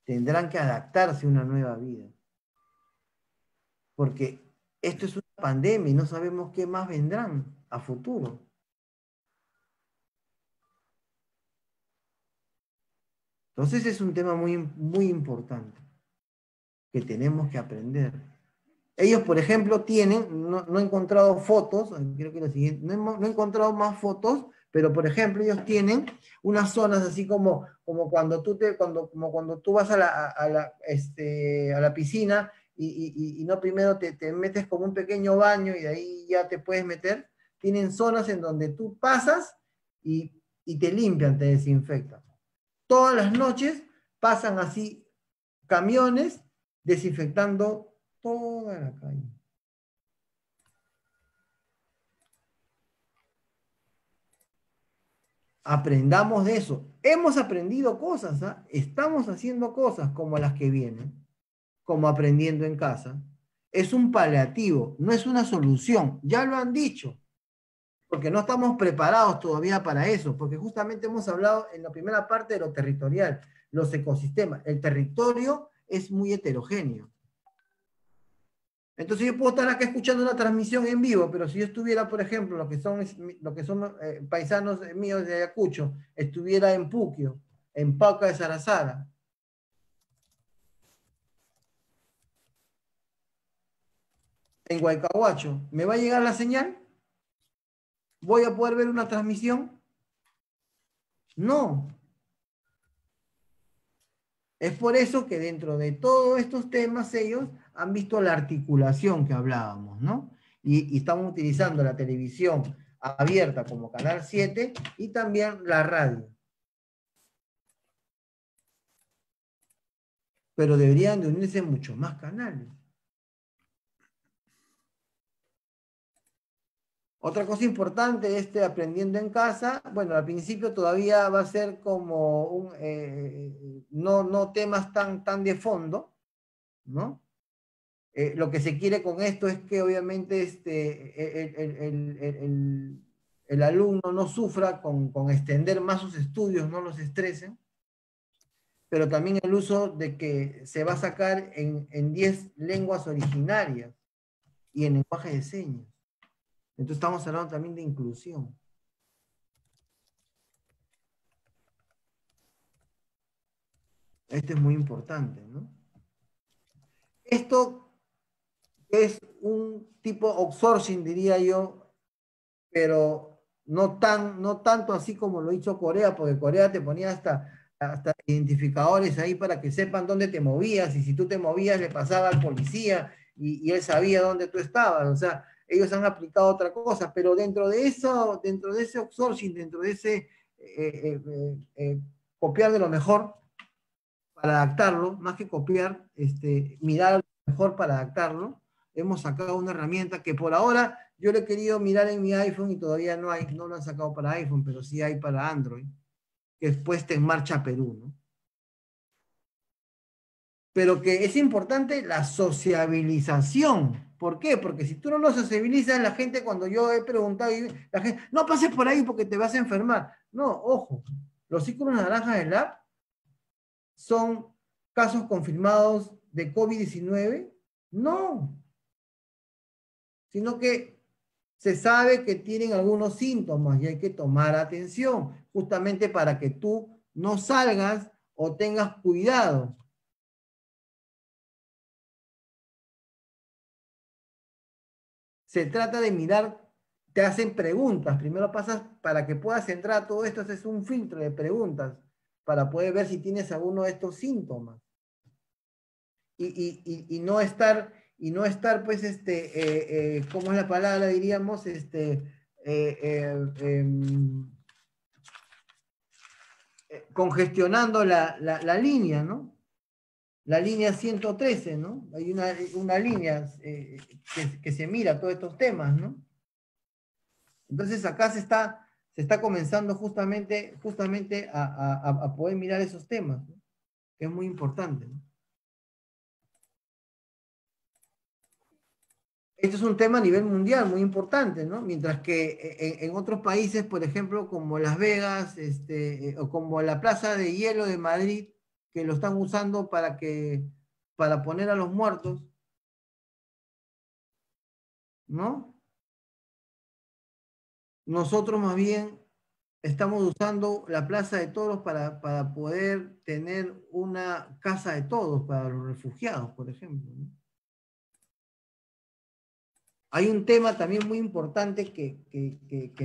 Tendrán que adaptarse a una nueva vida. Porque esto es una pandemia y no sabemos qué más vendrán a futuro. Entonces es un tema muy, muy importante que tenemos que aprender. Ellos, por ejemplo, tienen, no, he encontrado fotos, creo que lo siguiente, no he, encontrado más fotos, pero por ejemplo, ellos tienen unas zonas así como, como cuando tú te, cuando, como cuando tú vas a la, a, la, este, a la piscina y, y, no primero te, te, metes como un pequeño baño y de ahí ya te puedes meter. Tienen zonas en donde tú pasas y, y te limpian, te desinfectan. Todas las noches pasan así camiones desinfectando toda la calle. Aprendamos de eso. Hemos aprendido cosas, ¿ah? estamos haciendo cosas como las que vienen, como aprendiendo en casa. Es un paliativo, no es una solución. Ya lo han dicho, porque no estamos preparados todavía para eso, porque justamente hemos hablado en la primera parte de lo territorial, los ecosistemas. El territorio es muy heterogéneo. Entonces yo puedo estar acá escuchando una transmisión en vivo, pero si yo estuviera, por ejemplo, lo que son, lo que son eh, paisanos míos de Ayacucho, estuviera en Puquio, en Pauca de Sarazara, en Guaycahuacho, ¿me va a llegar la señal? ¿Voy a poder ver una transmisión? No. Es por eso que dentro de todos estos temas ellos han visto la articulación que hablábamos, ¿no? Y, estamos utilizando la televisión abierta como Canal 7 y también la radio. Pero deberían de unirse muchos más canales. Otra cosa importante este aprendiendo en casa, bueno, al principio todavía va a ser como un, eh, no, no temas tan, tan de fondo, ¿no? Eh, lo que se quiere con esto es que obviamente este, el, alumno no sufra con, extender más sus estudios, no los estresen, pero también el uso de que se va a sacar en 10 lenguas originarias y en lenguaje de señas. Entonces estamos hablando también de inclusión. Esto es muy importante, ¿no? Esto es un tipo outsourcing, diría yo, pero no, tan, no tanto así como lo hizo Corea, porque Corea te ponía hasta, hasta identificadores ahí para que sepan dónde te movías, y si tú te movías le pasaba al policía, y, él sabía dónde tú estabas. O sea, ellos han aplicado otra cosa, pero dentro de eso, dentro de ese outsourcing, dentro de ese eh, eh, eh, copiar de lo mejor para adaptarlo, más que copiar, este, mirar lo mejor para adaptarlo, hemos sacado una herramienta que por ahora yo le he querido mirar en mi iPhone y todavía no hay, no lo han sacado para iPhone, pero sí hay para Android, que es puesta en marcha Perú, ¿no? Pero que es importante la sociabilización. ¿Por qué? Porque si tú no lo sociabilizas, la gente cuando yo he preguntado, la gente, no pases por ahí porque te vas a enfermar. No, ojo, los círculos naranjas del lab son casos confirmados de COVID-19. No, sino que se sabe que tienen algunos síntomas y hay que tomar atención, justamente para que tú no salgas o tengas cuidado. Se trata de mirar, te hacen preguntas, primero pasas para que puedas entrar a todo esto, es un filtro de preguntas para poder ver si tienes alguno de estos síntomas. Y, y no estar y no estar, pues, este, eh, eh, ¿cómo es la palabra? Diríamos, este, eh, em, congestionando la, línea, ¿no? La línea 113, ¿no? Hay una, línea que, se mira todos estos temas, ¿no? Entonces acá se está, se está comenzando justamente, justamente a, a poder mirar esos temas, ¿no? que es muy importante. ¿no? Esto es un tema a nivel mundial muy importante, ¿no? Mientras que eh, en, otros países, por ejemplo, como Las Vegas, este, eh, o como la Plaza de Hielo de Madrid, que lo están usando para, que, para poner a los muertos, ¿no? Nosotros más bien estamos usando la Plaza de Toros para, para poder tener una casa de todos para los refugiados, por ejemplo. ¿no? Hay un tema también muy importante que,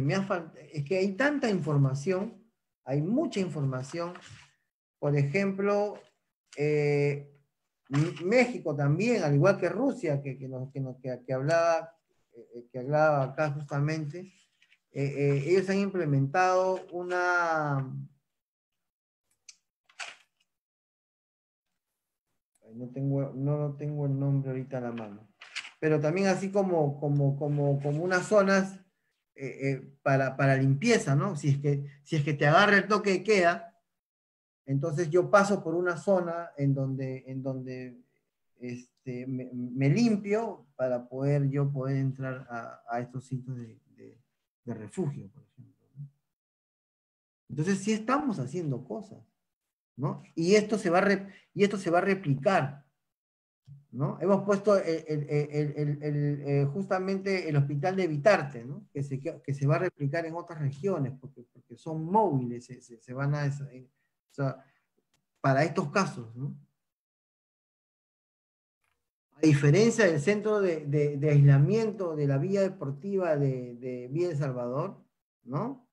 me ha faltado, es que hay tanta información, hay mucha información. Por ejemplo, eh, México también, al igual que Rusia, que, que, hablaba, eh, que hablaba acá justamente, eh, ellos han implementado una... No tengo, no tengo el nombre ahorita a la mano pero también así como, como, como, como unas zonas eh, eh, para, para, limpieza, ¿no? Si es, que, si es que te agarra el toque de queda, entonces yo paso por una zona en donde, en donde este, me, limpio para poder yo poder entrar a, estos sitios de, de, refugio, por ejemplo. Entonces sí estamos haciendo cosas, ¿no? Y esto se va a, y esto se va a replicar Hemos puesto eh, justamente el hospital de Vitarte, ¿no? que, se, va a replicar en otras regiones, porque, son móviles, se, van a... Eh, para estos casos, ¿no? A diferencia del centro de, aislamiento de la vía deportiva de, de Vía El Salvador, ¿no?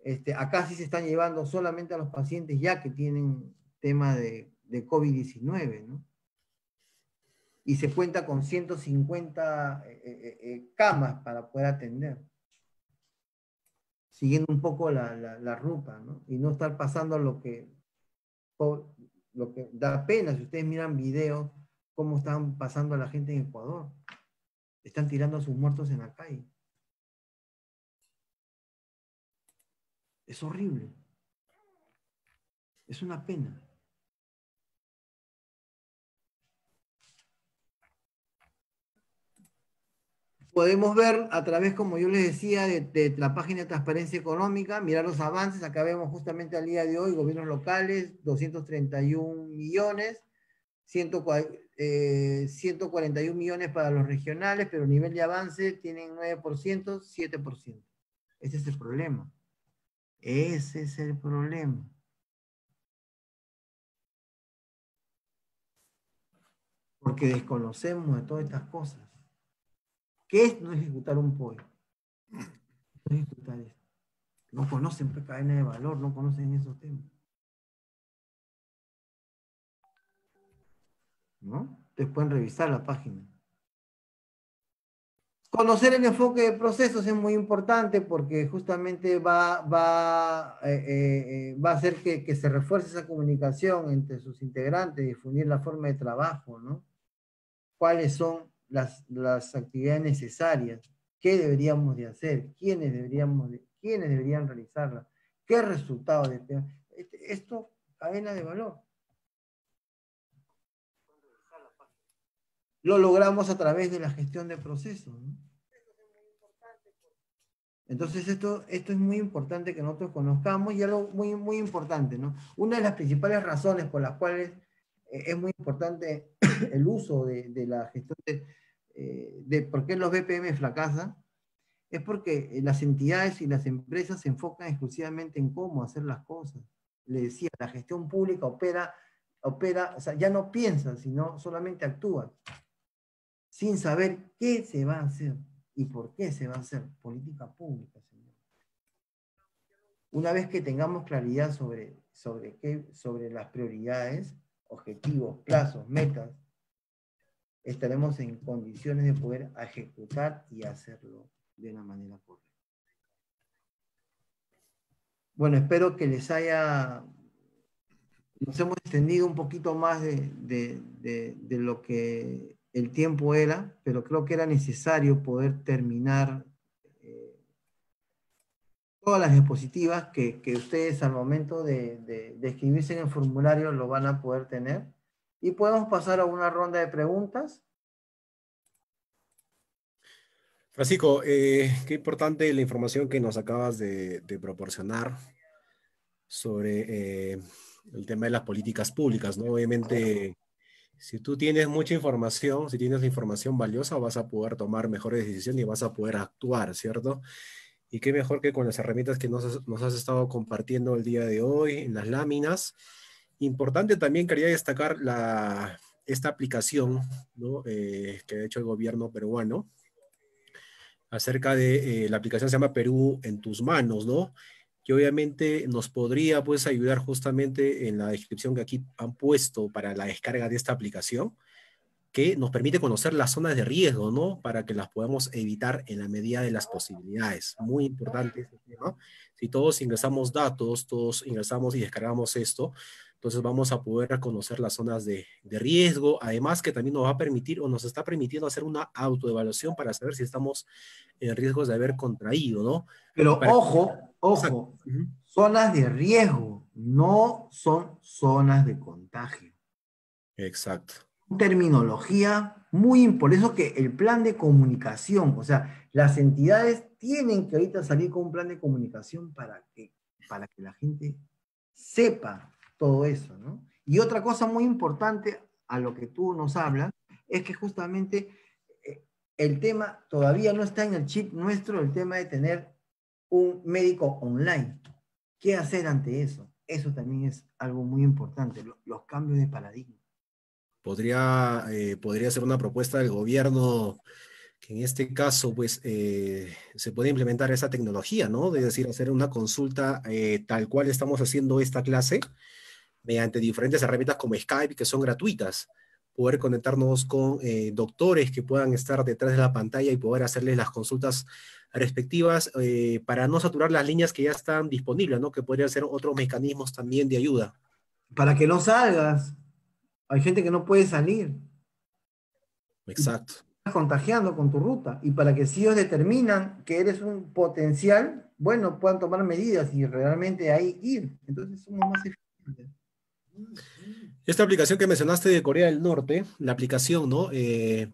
Este, acá sí se están llevando solamente a los pacientes ya que tienen tema de COVID-19, ¿no? Y se cuenta con 150 eh, eh, eh, camas para poder atender. Siguiendo un poco la, ruta, ¿no? Y no estar pasando lo que, lo que da pena. Si ustedes miran videos, cómo están pasando a la gente en Ecuador. Están tirando a sus muertos en la calle. Es horrible. Es una pena. Podemos ver a través, como yo les decía, de, la página de transparencia económica, mirar los avances. Acá vemos justamente al día de hoy, gobiernos locales, 231 millones, 141 eh, millones para los regionales, pero nivel de avance tienen 9%, 7%. Ese es el problema. Ese es el problema. Porque desconocemos de todas estas cosas. ¿Qué es no ejecutar un POE? No ejecutar esto. No conocen pues, cadena de valor, no conocen esos temas. ¿No? Ustedes pueden revisar la página. Conocer el enfoque de procesos es muy importante porque justamente va, va, eh, eh, eh, va a hacer que, que, se refuerce esa comunicación entre sus integrantes, difundir la forma de trabajo, ¿no? ¿Cuáles son las, las actividades necesarias? ¿Qué deberíamos de hacer? ¿Quiénes, deberíamos de, ¿quiénes deberían realizarlas? ¿Qué resultados? De, este, esto, cadena de valor. Lo logramos a través de la gestión de procesos. ¿no? Entonces esto, esto es muy importante que nosotros conozcamos y algo muy, muy importante, ¿no? Una de las principales razones por las cuales eh, es muy importante el uso de, de la gestión de, eh, de, por qué los BPM fracasan, es porque las entidades y las empresas se enfocan exclusivamente en cómo hacer las cosas. Le decía, la gestión pública opera, opera, o sea, ya no piensa, sino solamente actúa, sin saber qué se va a hacer. ¿Y por qué se va a hacer? Política pública, señor. Una vez que tengamos claridad sobre, sobre, qué, sobre las prioridades, objetivos, plazos, metas, estaremos en condiciones de poder ejecutar y hacerlo de una manera correcta. Bueno, espero que les haya... Nos hemos extendido un poquito más de, de, lo que el tiempo era, pero creo que era necesario poder terminar eh, todas las diapositivas que, que, ustedes al momento de, de, escribirse en el formulario lo van a poder tener. Y podemos pasar a una ronda de preguntas. Francisco, eh, qué importante la información que nos acabas de, de proporcionar sobre eh, el tema de las políticas públicas, ¿no? Obviamente si tú tienes mucha información, si tienes la información valiosa, vas a poder tomar mejores decisiones y vas a poder actuar, ¿cierto? Y qué mejor que con las herramientas que nos nos has estado compartiendo el día de hoy en las láminas. Importante también quería destacar la, esta aplicación ¿no? eh, que ha hecho el gobierno peruano acerca de eh, la aplicación se llama Perú en tus manos, ¿no? que obviamente nos podría pues ayudar justamente en la descripción que aquí han puesto para la descarga de esta aplicación, que nos permite conocer las zonas de riesgo, ¿no? Para que las podamos evitar en la medida de las posibilidades. Muy importante ¿no? Si todos ingresamos datos, todos ingresamos y descargamos esto, entonces vamos a poder conocer las zonas de, de, riesgo, además que también nos va a permitir o nos está permitiendo hacer una autoevaluación para saber si estamos en riesgos de haber contraído, ¿no? Pero para... ojo, ojo, uh -huh. zonas de riesgo, no son zonas de contagio. Exacto. Terminología muy por eso que el plan de comunicación, o sea, las entidades tienen que ahorita salir con un plan de comunicación para que, para que la gente sepa todo eso, ¿no? Y otra cosa muy importante a lo que tú nos hablas es que justamente eh, el tema todavía no está en el chip nuestro, el tema de tener un médico online. ¿Qué hacer ante eso? Eso también es algo muy importante, los cambios de paradigma. Podría, eh, podría ser una propuesta del gobierno que en este caso pues eh, se puede implementar esa tecnología, ¿no? Es decir, hacer una consulta tal cual estamos haciendo esta clase, mediante diferentes herramientas como Skype, que son gratuitas, poder conectarnos con eh, doctores que puedan estar detrás de la pantalla y poder hacerles las consultas respectivas eh, para no saturar las líneas que ya están disponibles, ¿no? Que podrían ser otros mecanismos también de ayuda. Para que no salgas. Hay gente que no puede salir. Exacto. Estás contagiando con tu ruta. Y para que si ellos determinan que eres un potencial, bueno, puedan tomar medidas y realmente ahí ir. Entonces somos más eficientes. Esta aplicación que mencionaste de Corea del Norte, la aplicación, ¿no? Eh,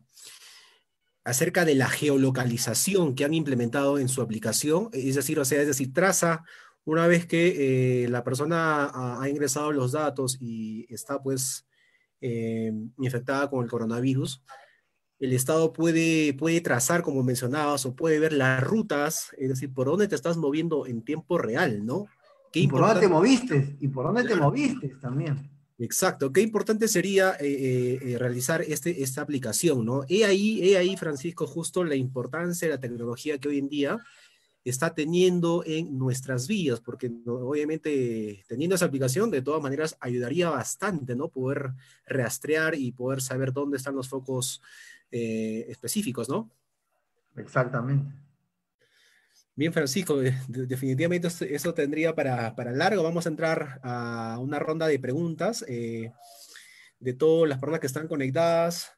acerca de la geolocalización que han implementado en su aplicación, es decir, o sea, es decir, traza una vez que eh, la persona ha, ha, ingresado los datos y está pues eh, infectada con el coronavirus, el Estado puede, puede trazar, como mencionabas, o puede ver las rutas, es decir, por dónde te estás moviendo en tiempo real, ¿no? ¿Qué y por dónde te moviste, y por dónde te moviste también. Exacto, qué importante sería eh, eh, realizar este, esta aplicación, ¿no? He ahí, he ahí, Francisco, justo la importancia de la tecnología que hoy en día está teniendo en nuestras vidas, porque obviamente teniendo esa aplicación, de todas maneras, ayudaría bastante, ¿no? Poder rastrear y poder saber dónde están los focos eh, específicos, ¿no? Exactamente. Bien, Francisco, definitivamente eso tendría para, para, largo. Vamos a entrar a una ronda de preguntas eh, de todas las personas que están conectadas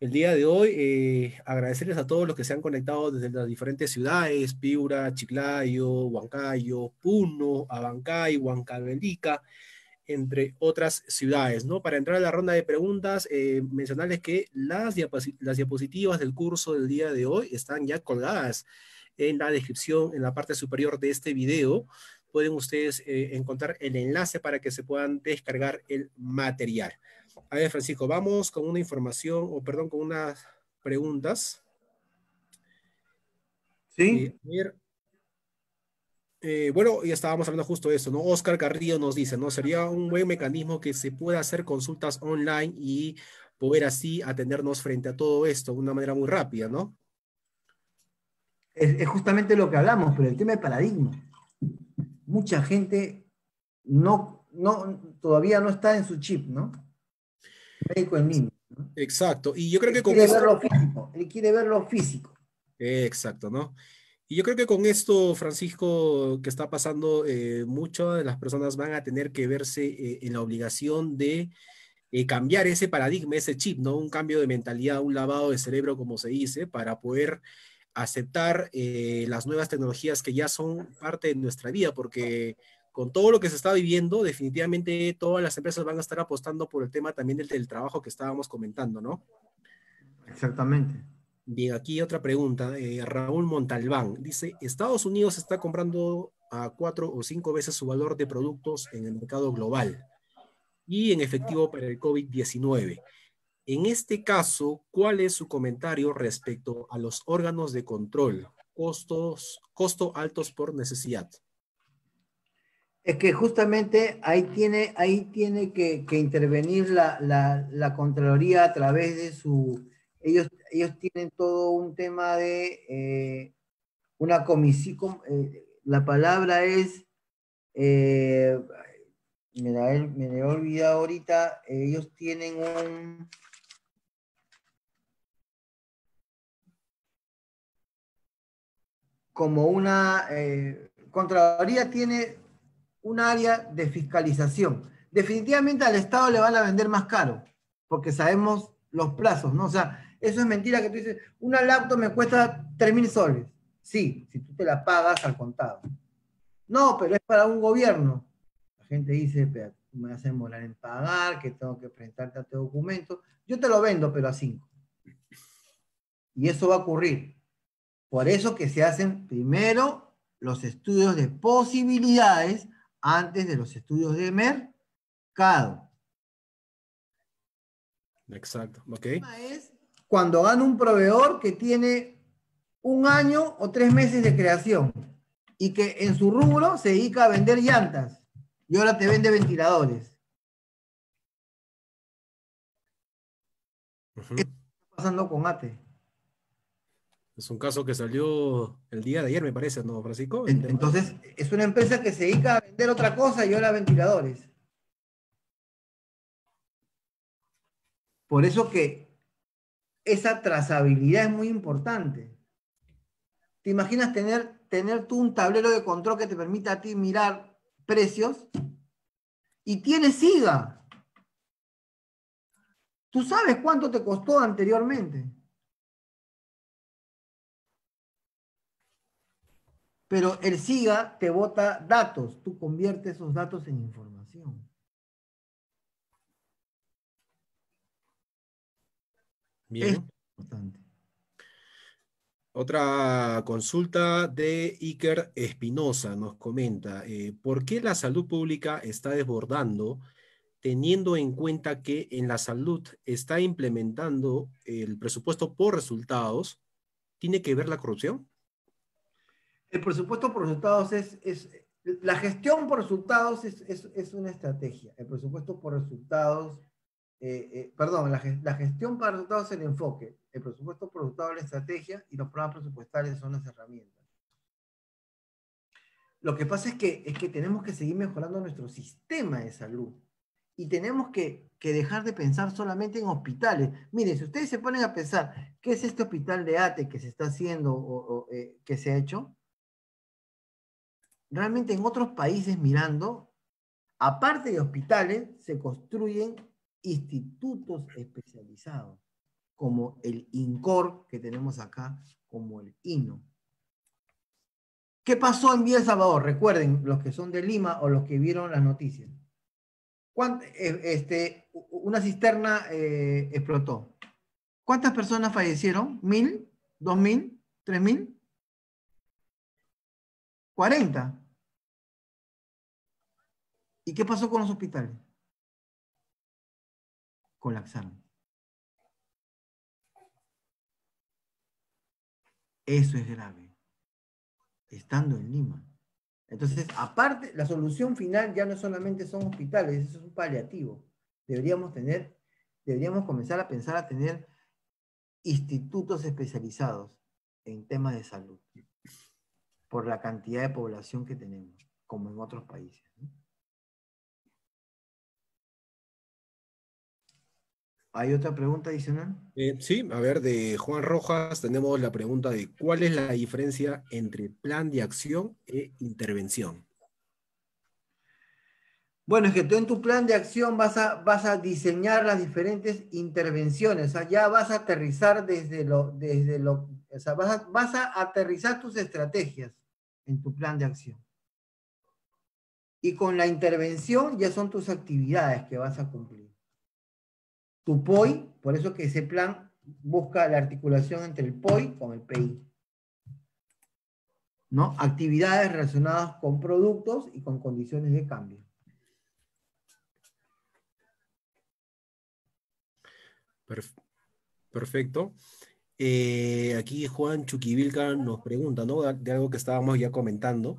el día de hoy. Eh, agradecerles a todos los que se han conectado desde las diferentes ciudades, Piura, Chiclayo, Huancayo, Puno, Abancay, Huancavelica, entre otras ciudades, ¿no? Para entrar a la ronda de preguntas, eh, mencionarles que las, las diapositivas del curso del día de hoy están ya colgadas en la descripción, en la parte superior de este video, pueden ustedes eh, encontrar el enlace para que se puedan descargar el material. A ver, Francisco, vamos con una información, o perdón, con unas preguntas. Sí. Eh, eh, bueno, ya estábamos hablando justo de eso, ¿no? Oscar Carrillo nos dice, ¿no? Sería un buen mecanismo que se pueda hacer consultas online y poder así atendernos frente a todo esto de una manera muy rápida, ¿no? Es, justamente lo que hablamos, pero el tema de paradigma. Mucha gente no, no, todavía no está en su chip, ¿no? Médico en niño. Exacto. Y yo creo que con quiere ver lo físico. Él quiere ver lo físico. Exacto, ¿no? Y yo creo que con esto, Francisco, que está pasando, eh, muchas de las personas van a tener que verse eh, en la obligación de eh, cambiar ese paradigma, ese chip, ¿no? Un cambio de mentalidad, un lavado de cerebro, como se dice, para poder aceptar eh, las nuevas tecnologías que ya son parte de nuestra vida, porque con todo lo que se está viviendo, definitivamente todas las empresas van a estar apostando por el tema también del, trabajo que estábamos comentando, ¿no? Exactamente. Bien, aquí otra pregunta. Eh, Raúl Montalbán dice, Estados Unidos está comprando a cuatro o cinco veces su valor de productos en el mercado global y en efectivo para el COVID-19. En este caso, ¿cuál es su comentario respecto a los órganos de control? Costos, costo altos por necesidad. Es que justamente ahí tiene, ahí tiene que, intervenir la, Contraloría a través de su... Ellos, ellos tienen todo un tema de eh, una comisión, eh, la palabra es, eh, me, la, he olvidado ahorita, ellos tienen un, como una eh, Contraloría tiene un área de fiscalización. Definitivamente al Estado le van a vender más caro, porque sabemos los plazos, ¿no? O sea, eso es mentira que tú dices, una laptop me cuesta 3 mil soles. Sí, si tú te la pagas al contado. No, pero es para un gobierno. La gente dice, pero me vas a demorar en pagar, que tengo que presentarte a este documento. Yo te lo vendo, pero a 5. Y eso va a ocurrir. Por eso que se hacen primero los estudios de posibilidades antes de los estudios de mercado. Exacto, ok. Es cuando gana un proveedor que tiene un año o tres meses de creación y que en su rubro se dedica a vender llantas y ahora te vende ventiladores. ¿Qué está pasando con ATE? Es un caso que salió el día de ayer, me parece, ¿no, Francisco? Entonces, es una empresa que se dedica a vender otra cosa y ahora ventiladores. Por eso que esa trazabilidad es muy importante. ¿Te imaginas tener, tener tú un tablero de control que te permita a ti mirar precios? Y tienes SIGA. Tú sabes cuánto te costó anteriormente. Pero el SIGA te bota datos, tú conviertes esos datos en información. Bien. Otra consulta de Iker Espinosa nos comenta, eh, ¿por qué la salud pública está desbordando teniendo en cuenta que en la salud está implementando el presupuesto por resultados? ¿Tiene que ver la corrupción? El presupuesto por resultados es, es la gestión por resultados es, es, es, una estrategia. El presupuesto por resultados, eh, eh, perdón, la, la, gestión para resultados es el enfoque. El presupuesto por resultados es la estrategia y los programas presupuestales son las herramientas. Lo que pasa es que, es que tenemos que seguir mejorando nuestro sistema de salud. y tenemos que, dejar de pensar solamente en hospitales. Miren, si ustedes se ponen a pensar, ¿qué es este hospital de ATE que se está haciendo o, eh, que se ha hecho? Realmente en otros países mirando, aparte de hospitales, se construyen institutos especializados, como el INCOR que tenemos acá, como el INO. ¿Qué pasó en El Salvador? Recuerden, los que son de Lima o los que vieron las noticias. Eh, este, una cisterna eh, explotó. ¿Cuántas personas fallecieron? ¿Mil? ¿Dos mil? ¿Tres mil? ¿Cuarenta? ¿Y qué pasó con los hospitales? Colapsaron. Eso es grave. Estando en Lima. Entonces, aparte, la solución final ya no solamente son hospitales, eso es un paliativo. Deberíamos tener, deberíamos comenzar a pensar a tener institutos especializados en temas de salud, por la cantidad de población que tenemos, como en otros países. ¿Hay otra pregunta adicional? Eh, sí, a ver, de Juan Rojas tenemos la pregunta de ¿cuál es la diferencia entre plan de acción e intervención? Bueno, es que tú en tu plan de acción vas a, vas a diseñar las diferentes intervenciones, o sea, ya vas a aterrizar desde lo, desde lo, o sea, vas a, vas a aterrizar tus estrategias en tu plan de acción. Y con la intervención ya son tus actividades que vas a cumplir tu POI, por eso que ese plan busca la articulación entre el POI con el PI. ¿No? Actividades relacionadas con productos y con condiciones de cambio. Perfecto. Eh, aquí Juan Chuquivilca nos pregunta, ¿no? De algo que estábamos ya comentando.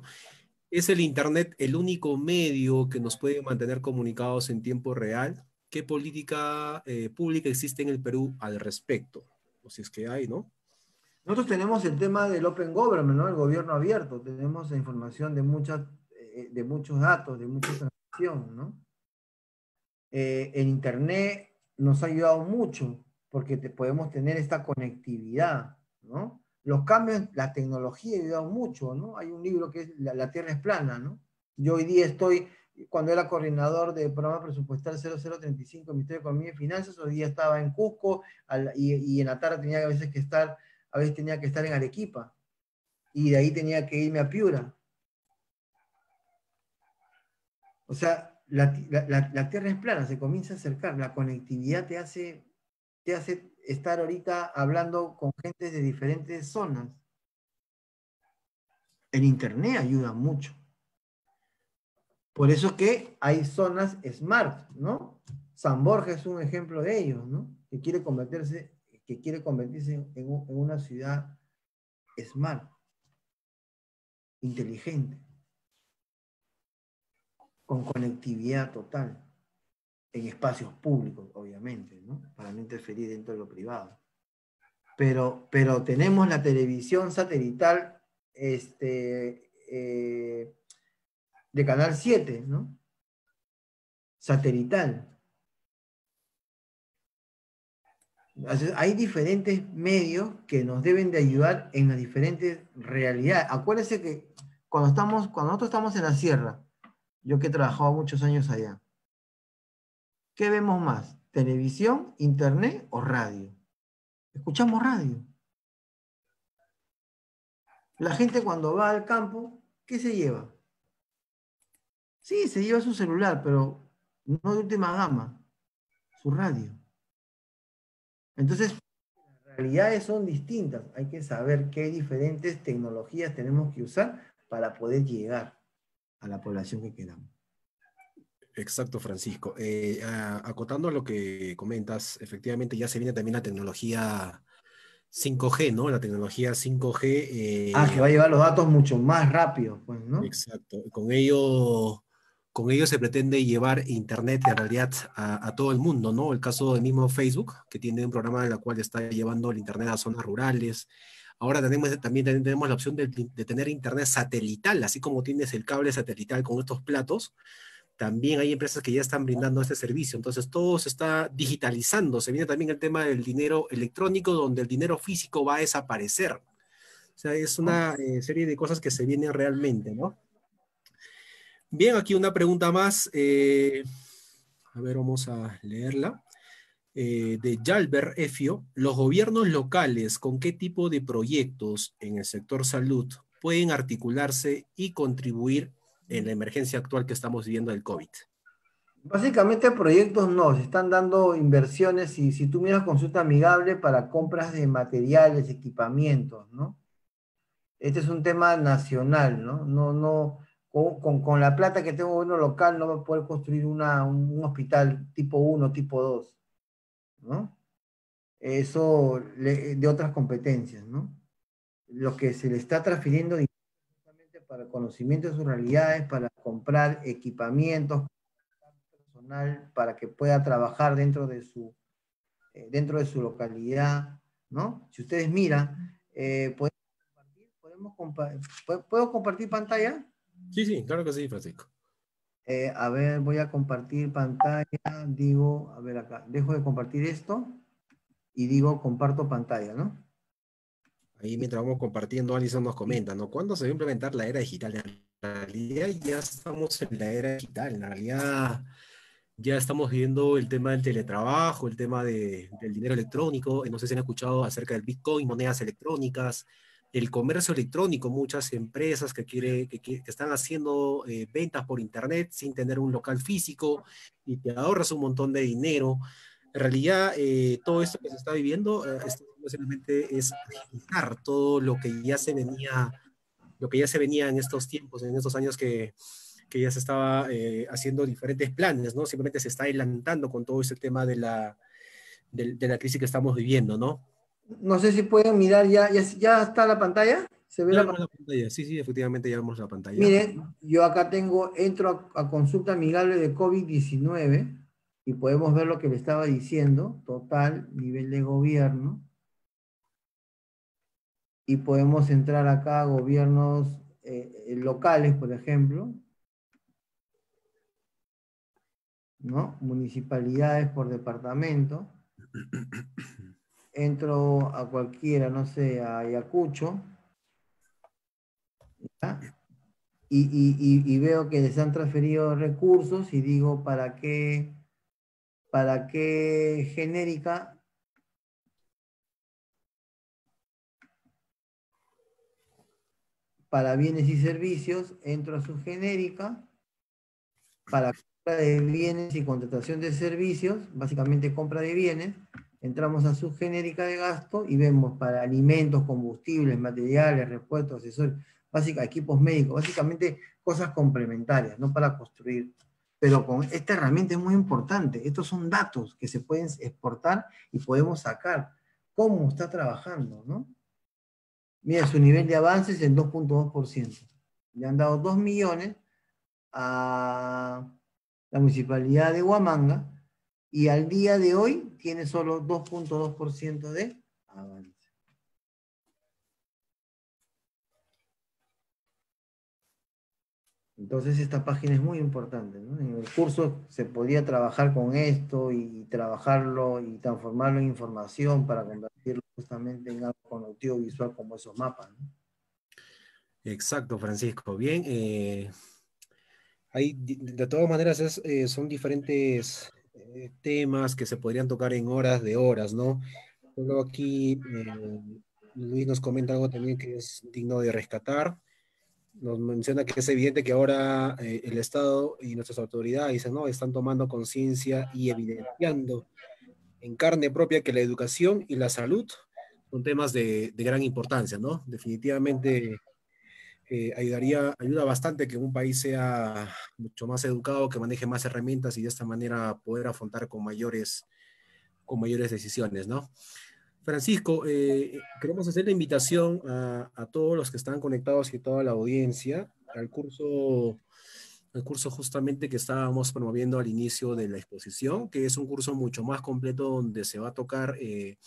¿Es el Internet el único medio que nos puede mantener comunicados en tiempo real? ¿Qué política eh, pública existe en el Perú al respecto? O si es que hay, ¿no? Nosotros tenemos el tema del Open Government, ¿no? El gobierno abierto. Tenemos información de, muchas, eh, de muchos datos, de mucha información, ¿no? Eh, el Internet nos ha ayudado mucho porque podemos tener esta conectividad, ¿no? Los cambios, la tecnología ha ayudado mucho, ¿no? Hay un libro que es La, la Tierra es plana, ¿no? Yo hoy día estoy cuando era coordinador del programa presupuestal 0035 Ministerio de Economía y Finanzas, hoy día estaba en Cusco y, en la tarde tenía a veces que estar, a veces tenía que estar en Arequipa y de ahí tenía que irme a Piura. O sea, la, Tierra es plana, se comienza a acercar, la conectividad te hace, te hace estar ahorita hablando con gente de diferentes zonas. El Internet ayuda mucho. Por eso que hay zonas smart, ¿no? San Borja es un ejemplo de ello, ¿no? Que quiere convertirse, que quiere convertirse en, una ciudad smart, inteligente, con conectividad total, en espacios públicos, obviamente, ¿no? Para no interferir dentro de lo privado. Pero, pero tenemos la televisión satelital, este, eh, de Canal 7, ¿no? Satelital. hay diferentes medios que nos deben de ayudar en las diferentes realidades. Acuérdense que cuando, estamos, cuando nosotros estamos en la sierra, yo que he trabajado muchos años allá, ¿qué vemos más? ¿Televisión, internet o radio? Escuchamos radio. La gente cuando va al campo, ¿qué se lleva? Sí, se lleva su celular, pero no de última gama, su radio. Entonces, las realidades son distintas. Hay que saber qué diferentes tecnologías tenemos que usar para poder llegar a la población que queramos. Exacto, Francisco. Eh, acotando a lo que comentas, efectivamente ya se viene también la tecnología 5G, ¿no? La tecnología 5G. Eh, ah, que va a llevar los datos mucho más rápido, pues, ¿no? Exacto. Con ello con ello se pretende llevar Internet en realidad a, todo el mundo, ¿no? El caso del mismo Facebook, que tiene un programa en el cual está llevando el Internet a zonas rurales. Ahora tenemos, también tenemos la opción de, tener Internet satelital, así como tienes el cable satelital con estos platos, también hay empresas que ya están brindando este servicio. Entonces, todo se está digitalizando. Se viene también el tema del dinero electrónico, donde el dinero físico va a desaparecer. O sea, es una eh, serie de cosas que se vienen realmente, ¿no? Bien, aquí una pregunta más. Eh, a ver, vamos a leerla. Eh, de Yalber Efio, los gobiernos locales, ¿con qué tipo de proyectos en el sector salud pueden articularse y contribuir en la emergencia actual que estamos viviendo del COVID? Básicamente proyectos no, se están dando inversiones y si tú miras consulta amigable para compras de materiales, equipamientos, ¿no? Este es un tema nacional, ¿no? No, no, con, con, la plata que tengo uno local no va a poder construir una, un, hospital tipo 1, tipo 2. ¿no? Eso de otras competencias, ¿no? Lo que se le está transfiriendo para conocimiento de sus realidades, para comprar equipamientos personal para que pueda trabajar dentro de su, eh, dentro de su localidad, ¿no? Si ustedes miran, eh, ¿podemos compartir? ¿Puedo compartir pantalla? Sí, sí, claro que sí, Francisco. Eh, a ver, voy a compartir pantalla, digo, a ver acá, dejo de compartir esto y digo comparto pantalla, ¿no? Ahí mientras vamos compartiendo, Alison nos comenta, ¿no? ¿Cuándo se va a implementar la era digital? En realidad ya estamos en la era digital, en realidad ya estamos viendo el tema del teletrabajo, el tema de, del dinero electrónico, no sé si han escuchado acerca del Bitcoin, monedas electrónicas, el comercio electrónico, muchas empresas que, quiere, que, están haciendo eh, ventas por internet sin tener un local físico y te ahorras un montón de dinero. En realidad, eh, todo esto que se está viviendo eh, simplemente es agilizar todo lo que ya se venía, lo que ya se venía en estos tiempos, en estos años que, que ya se estaba haciendo diferentes planes, ¿no? Simplemente se está adelantando con todo ese tema de la, de, de la crisis que estamos viviendo, ¿no? No sé si pueden mirar, ya, ya, está la pantalla. ¿Se ve la, pantalla? Sí, sí, efectivamente ya vemos la pantalla. Miren, yo acá tengo, entro a, consulta amigable de COVID-19 y podemos ver lo que le estaba diciendo, total, nivel de gobierno. Y podemos entrar acá a gobiernos eh, locales, por ejemplo. ¿No? Municipalidades por departamento entro a cualquiera, no sé, a Ayacucho, y, veo que les han transferido recursos y digo, ¿para qué, para qué genérica? Para bienes y servicios, entro a su genérica, para compra de bienes y contratación de servicios, básicamente compra de bienes, entramos a su genérica de gasto y vemos para alimentos, combustibles, materiales, repuestos, accesorios, básicamente equipos médicos, básicamente cosas complementarias, no para construir. Pero con esta herramienta es muy importante. Estos son datos que se pueden exportar y podemos sacar cómo está trabajando, ¿no? Mira, su nivel de avance es el 2.2%. Le han dado 2 millones a la municipalidad de Huamanga y al día de hoy tiene solo 2.2% de avance. Entonces esta página es muy importante. En el curso se podía trabajar con esto y trabajarlo y transformarlo en información para convertirlo justamente en algo conectivo visual como esos mapas. Exacto, Francisco. Bien, eh, de, todas maneras eh, son diferentes eh, temas que se podrían tocar en horas de horas, ¿no? Luego aquí eh, Luis nos comenta algo también que es digno de rescatar. Nos menciona que es evidente que ahora eh, el Estado y nuestras autoridades ¿no? están tomando conciencia y evidenciando en carne propia que la educación y la salud son temas de, de gran importancia, ¿no? Definitivamente eh, ayudaría, ayuda bastante que un país sea mucho más educado, que maneje más herramientas y de esta manera poder afrontar con mayores, con mayores decisiones, ¿no? Francisco, eh, queremos hacer la invitación a, a, todos los que están conectados y toda la audiencia al curso, al curso justamente que estábamos promoviendo al inicio de la exposición, que es un curso mucho más completo donde se va a tocar eh,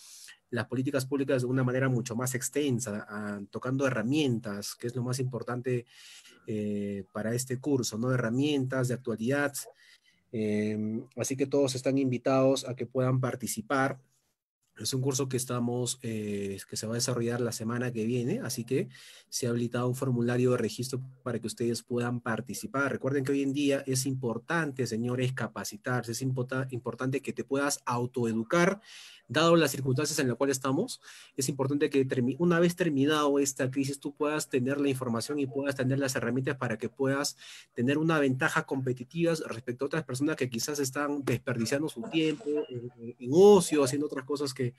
las políticas públicas de una manera mucho más extensa, tocando herramientas, que es lo más importante eh, para este curso, ¿no? Herramientas de actualidad. Em, así que todos están invitados a que puedan participar. Es un curso que estamos, eh, que se va a desarrollar la semana que viene, así que se ha habilitado un formulario de registro para que ustedes puedan participar. Recuerden que hoy en día es importante, señores, capacitarse, es importante que te puedas autoeducar dado las circunstancias en las cuales estamos, es importante que una vez terminado esta crisis tú puedas tener la información y puedas tener las herramientas para que puedas tener una ventaja competitiva respecto a otras personas que quizás están desperdiciando su tiempo en, ocio, haciendo otras cosas que,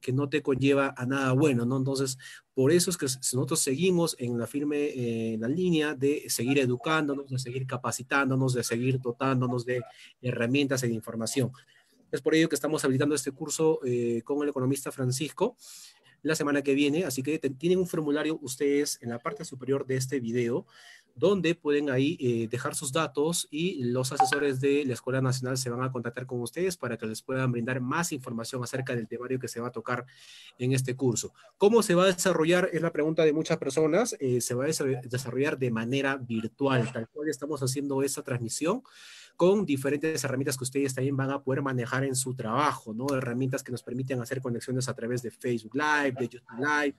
que no te conlleva a nada bueno, ¿no? Entonces, por eso es que nosotros seguimos en la firme, eh, en la línea de seguir educándonos, de seguir capacitándonos, de seguir dotándonos de herramientas e información. Es por ello que estamos habilitando este curso eh, con el economista Francisco la semana que viene, así que tienen un formulario ustedes en la parte superior de este video, donde pueden ahí eh, dejar sus datos y los asesores de la Escuela Nacional se van a contactar con ustedes para que les puedan brindar más información acerca del temario que se va a tocar en este curso. ¿Cómo se va a desarrollar? Es la pregunta de muchas personas. Eh, se va a desarrollar de manera virtual, tal cual estamos haciendo esta transmisión con diferentes herramientas que ustedes también van a poder manejar en su trabajo, ¿no? Herramientas que nos permiten hacer conexiones a través de Facebook Live, de YouTube Live,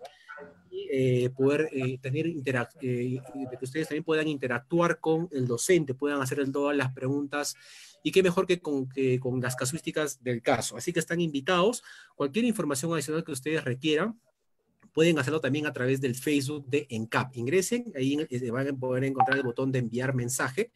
y eh, poder eh, tener eh, que ustedes también puedan interactuar con el docente, puedan hacer todas las preguntas y qué mejor que con, que con las casuísticas del caso. Así que están invitados. Cualquier información adicional que ustedes requieran, pueden hacerlo también a través del Facebook de ENCAP. Ingresen, ahí van a poder encontrar el botón de enviar mensaje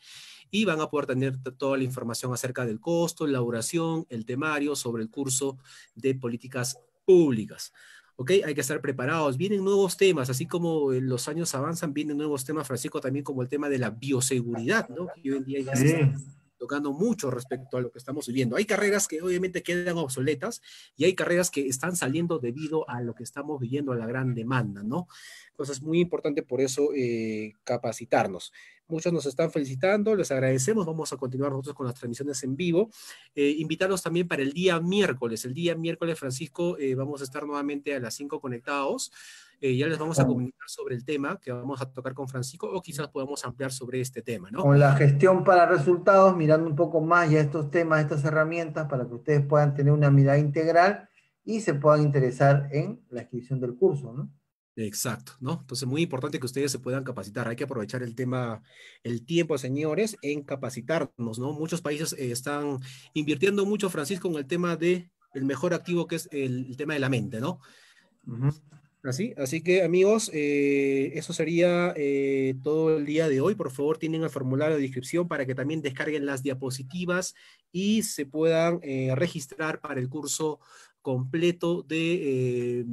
y van a poder tener toda la información acerca del costo, la duración, el temario sobre el curso de políticas públicas. ¿ok? Hay que estar preparados. Vienen nuevos temas, así como los años avanzan, vienen nuevos temas, Francisco, también como el tema de la bioseguridad, ¿no? Que hoy en día ya se está tocando mucho respecto a lo que estamos viviendo. Hay carreras que obviamente quedan obsoletas y hay carreras que están saliendo debido a lo que estamos viviendo, a la gran demanda, ¿no? Entonces es muy importante por eso eh, capacitarnos. Muchos nos están felicitando, les agradecemos. Vamos a continuar nosotros con las transmisiones en vivo. Eh, invitarlos también para el día miércoles. El día miércoles, Francisco, eh, vamos a estar nuevamente a las 5 conectados. Eh, ya les vamos a comunicar sobre el tema que vamos a tocar con Francisco o quizás podamos ampliar sobre este tema, ¿no? Con la gestión para resultados, mirando un poco más ya estos temas, estas herramientas para que ustedes puedan tener una mirada integral y se puedan interesar en la inscripción del curso, ¿no? Exacto, ¿no? Entonces, muy importante que ustedes se puedan capacitar. Hay que aprovechar el tema, el tiempo, señores, en capacitarnos, ¿no? Muchos países eh, están invirtiendo mucho, Francisco, en el tema de el mejor activo que es el, tema de la mente, ¿no? Así, así que amigos, eh, eso sería eh, todo el día de hoy. Por favor, tienen el formulario de inscripción para que también descarguen las diapositivas y se puedan registrar para el curso completo de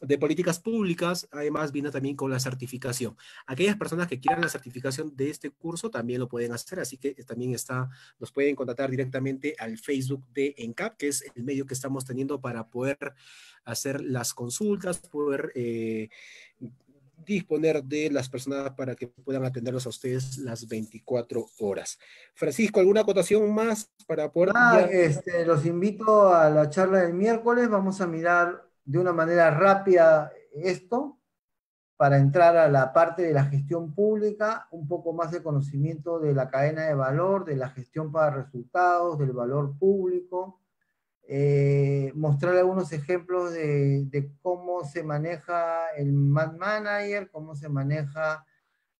de políticas públicas, además viene también con la certificación. Aquellas personas que quieran la certificación de este curso también lo pueden hacer, así que también está, nos pueden contactar directamente al Facebook de ENCAP, que es el medio que estamos teniendo para poder hacer las consultas, poder eh, disponer de las personas para que puedan atenderlos a ustedes las 24 horas. Francisco, ¿alguna acotación más para poder... Ah, este, los invito a la charla del miércoles, vamos a mirar de una manera rápida esto para entrar a la parte de la gestión pública, un poco más de conocimiento de la cadena de valor, de la gestión para resultados, del valor público, eh, mostrar algunos ejemplos de, cómo se maneja el Man Manager, cómo se maneja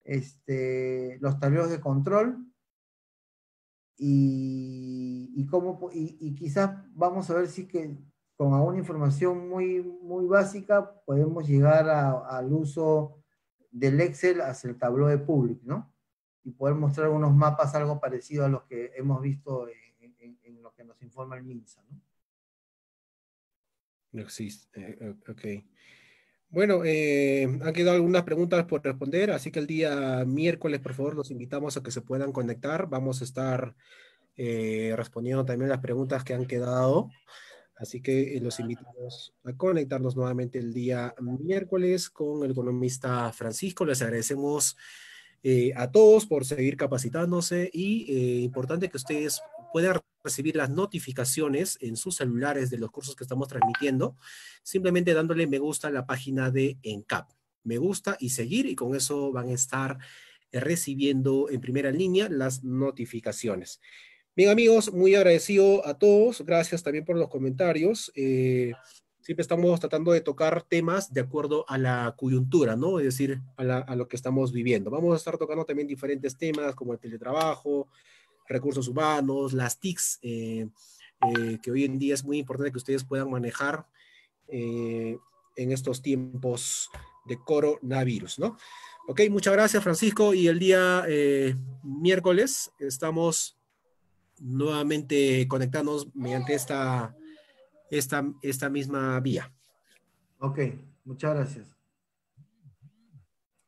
este, los tableros de control, y, cómo, y, quizás vamos a ver si que con alguna información muy, muy básica podemos llegar al uso del Excel hacia el tablero de público, ¿no? Y poder mostrar algunos mapas algo parecido a los que hemos visto en, lo que nos informa el MINSA, ¿no? No existe, eh, eh, ok. Bueno, eh, han quedado algunas preguntas por responder, así que el día miércoles, por favor, los invitamos a que se puedan conectar. Vamos a estar respondiendo también las preguntas que han quedado. Así que eh, los invitamos a conectarnos nuevamente el día miércoles con el economista Francisco. Les agradecemos eh, a todos por seguir capacitándose y eh, importante que ustedes puedan recibir las notificaciones en sus celulares de los cursos que estamos transmitiendo, simplemente dándole me gusta a la página de ENCAP. Me gusta y seguir y con eso van a estar recibiendo en primera línea las notificaciones. Bien amigos, muy agradecido a todos. Gracias también por los comentarios. Eh, siempre estamos tratando de tocar temas de acuerdo a la coyuntura, ¿no? Es decir, a, lo que estamos viviendo. Vamos a estar tocando también diferentes temas como el teletrabajo, recursos humanos, las TICs, eh, eh, que hoy en día es muy importante que ustedes puedan manejar en estos tiempos de coronavirus, ¿no? Ok, muchas gracias Francisco y el día miércoles estamos nuevamente conectándonos mediante esta esta, esta misma vía. Ok, muchas gracias.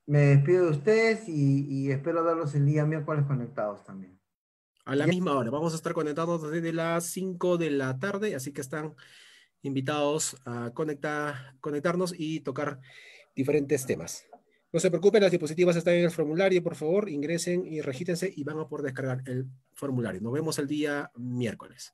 Me despido de ustedes y, espero verlos el día miércoles conectados también. A la misma hora. Vamos a estar conectados desde las 5 de la tarde, así que están invitados a conectar, conectarnos y tocar diferentes temas. No se preocupen, las diapositivas están en el formulario, por favor, ingresen y regítense y van a poder descargar el formulario. Nos vemos el día miércoles.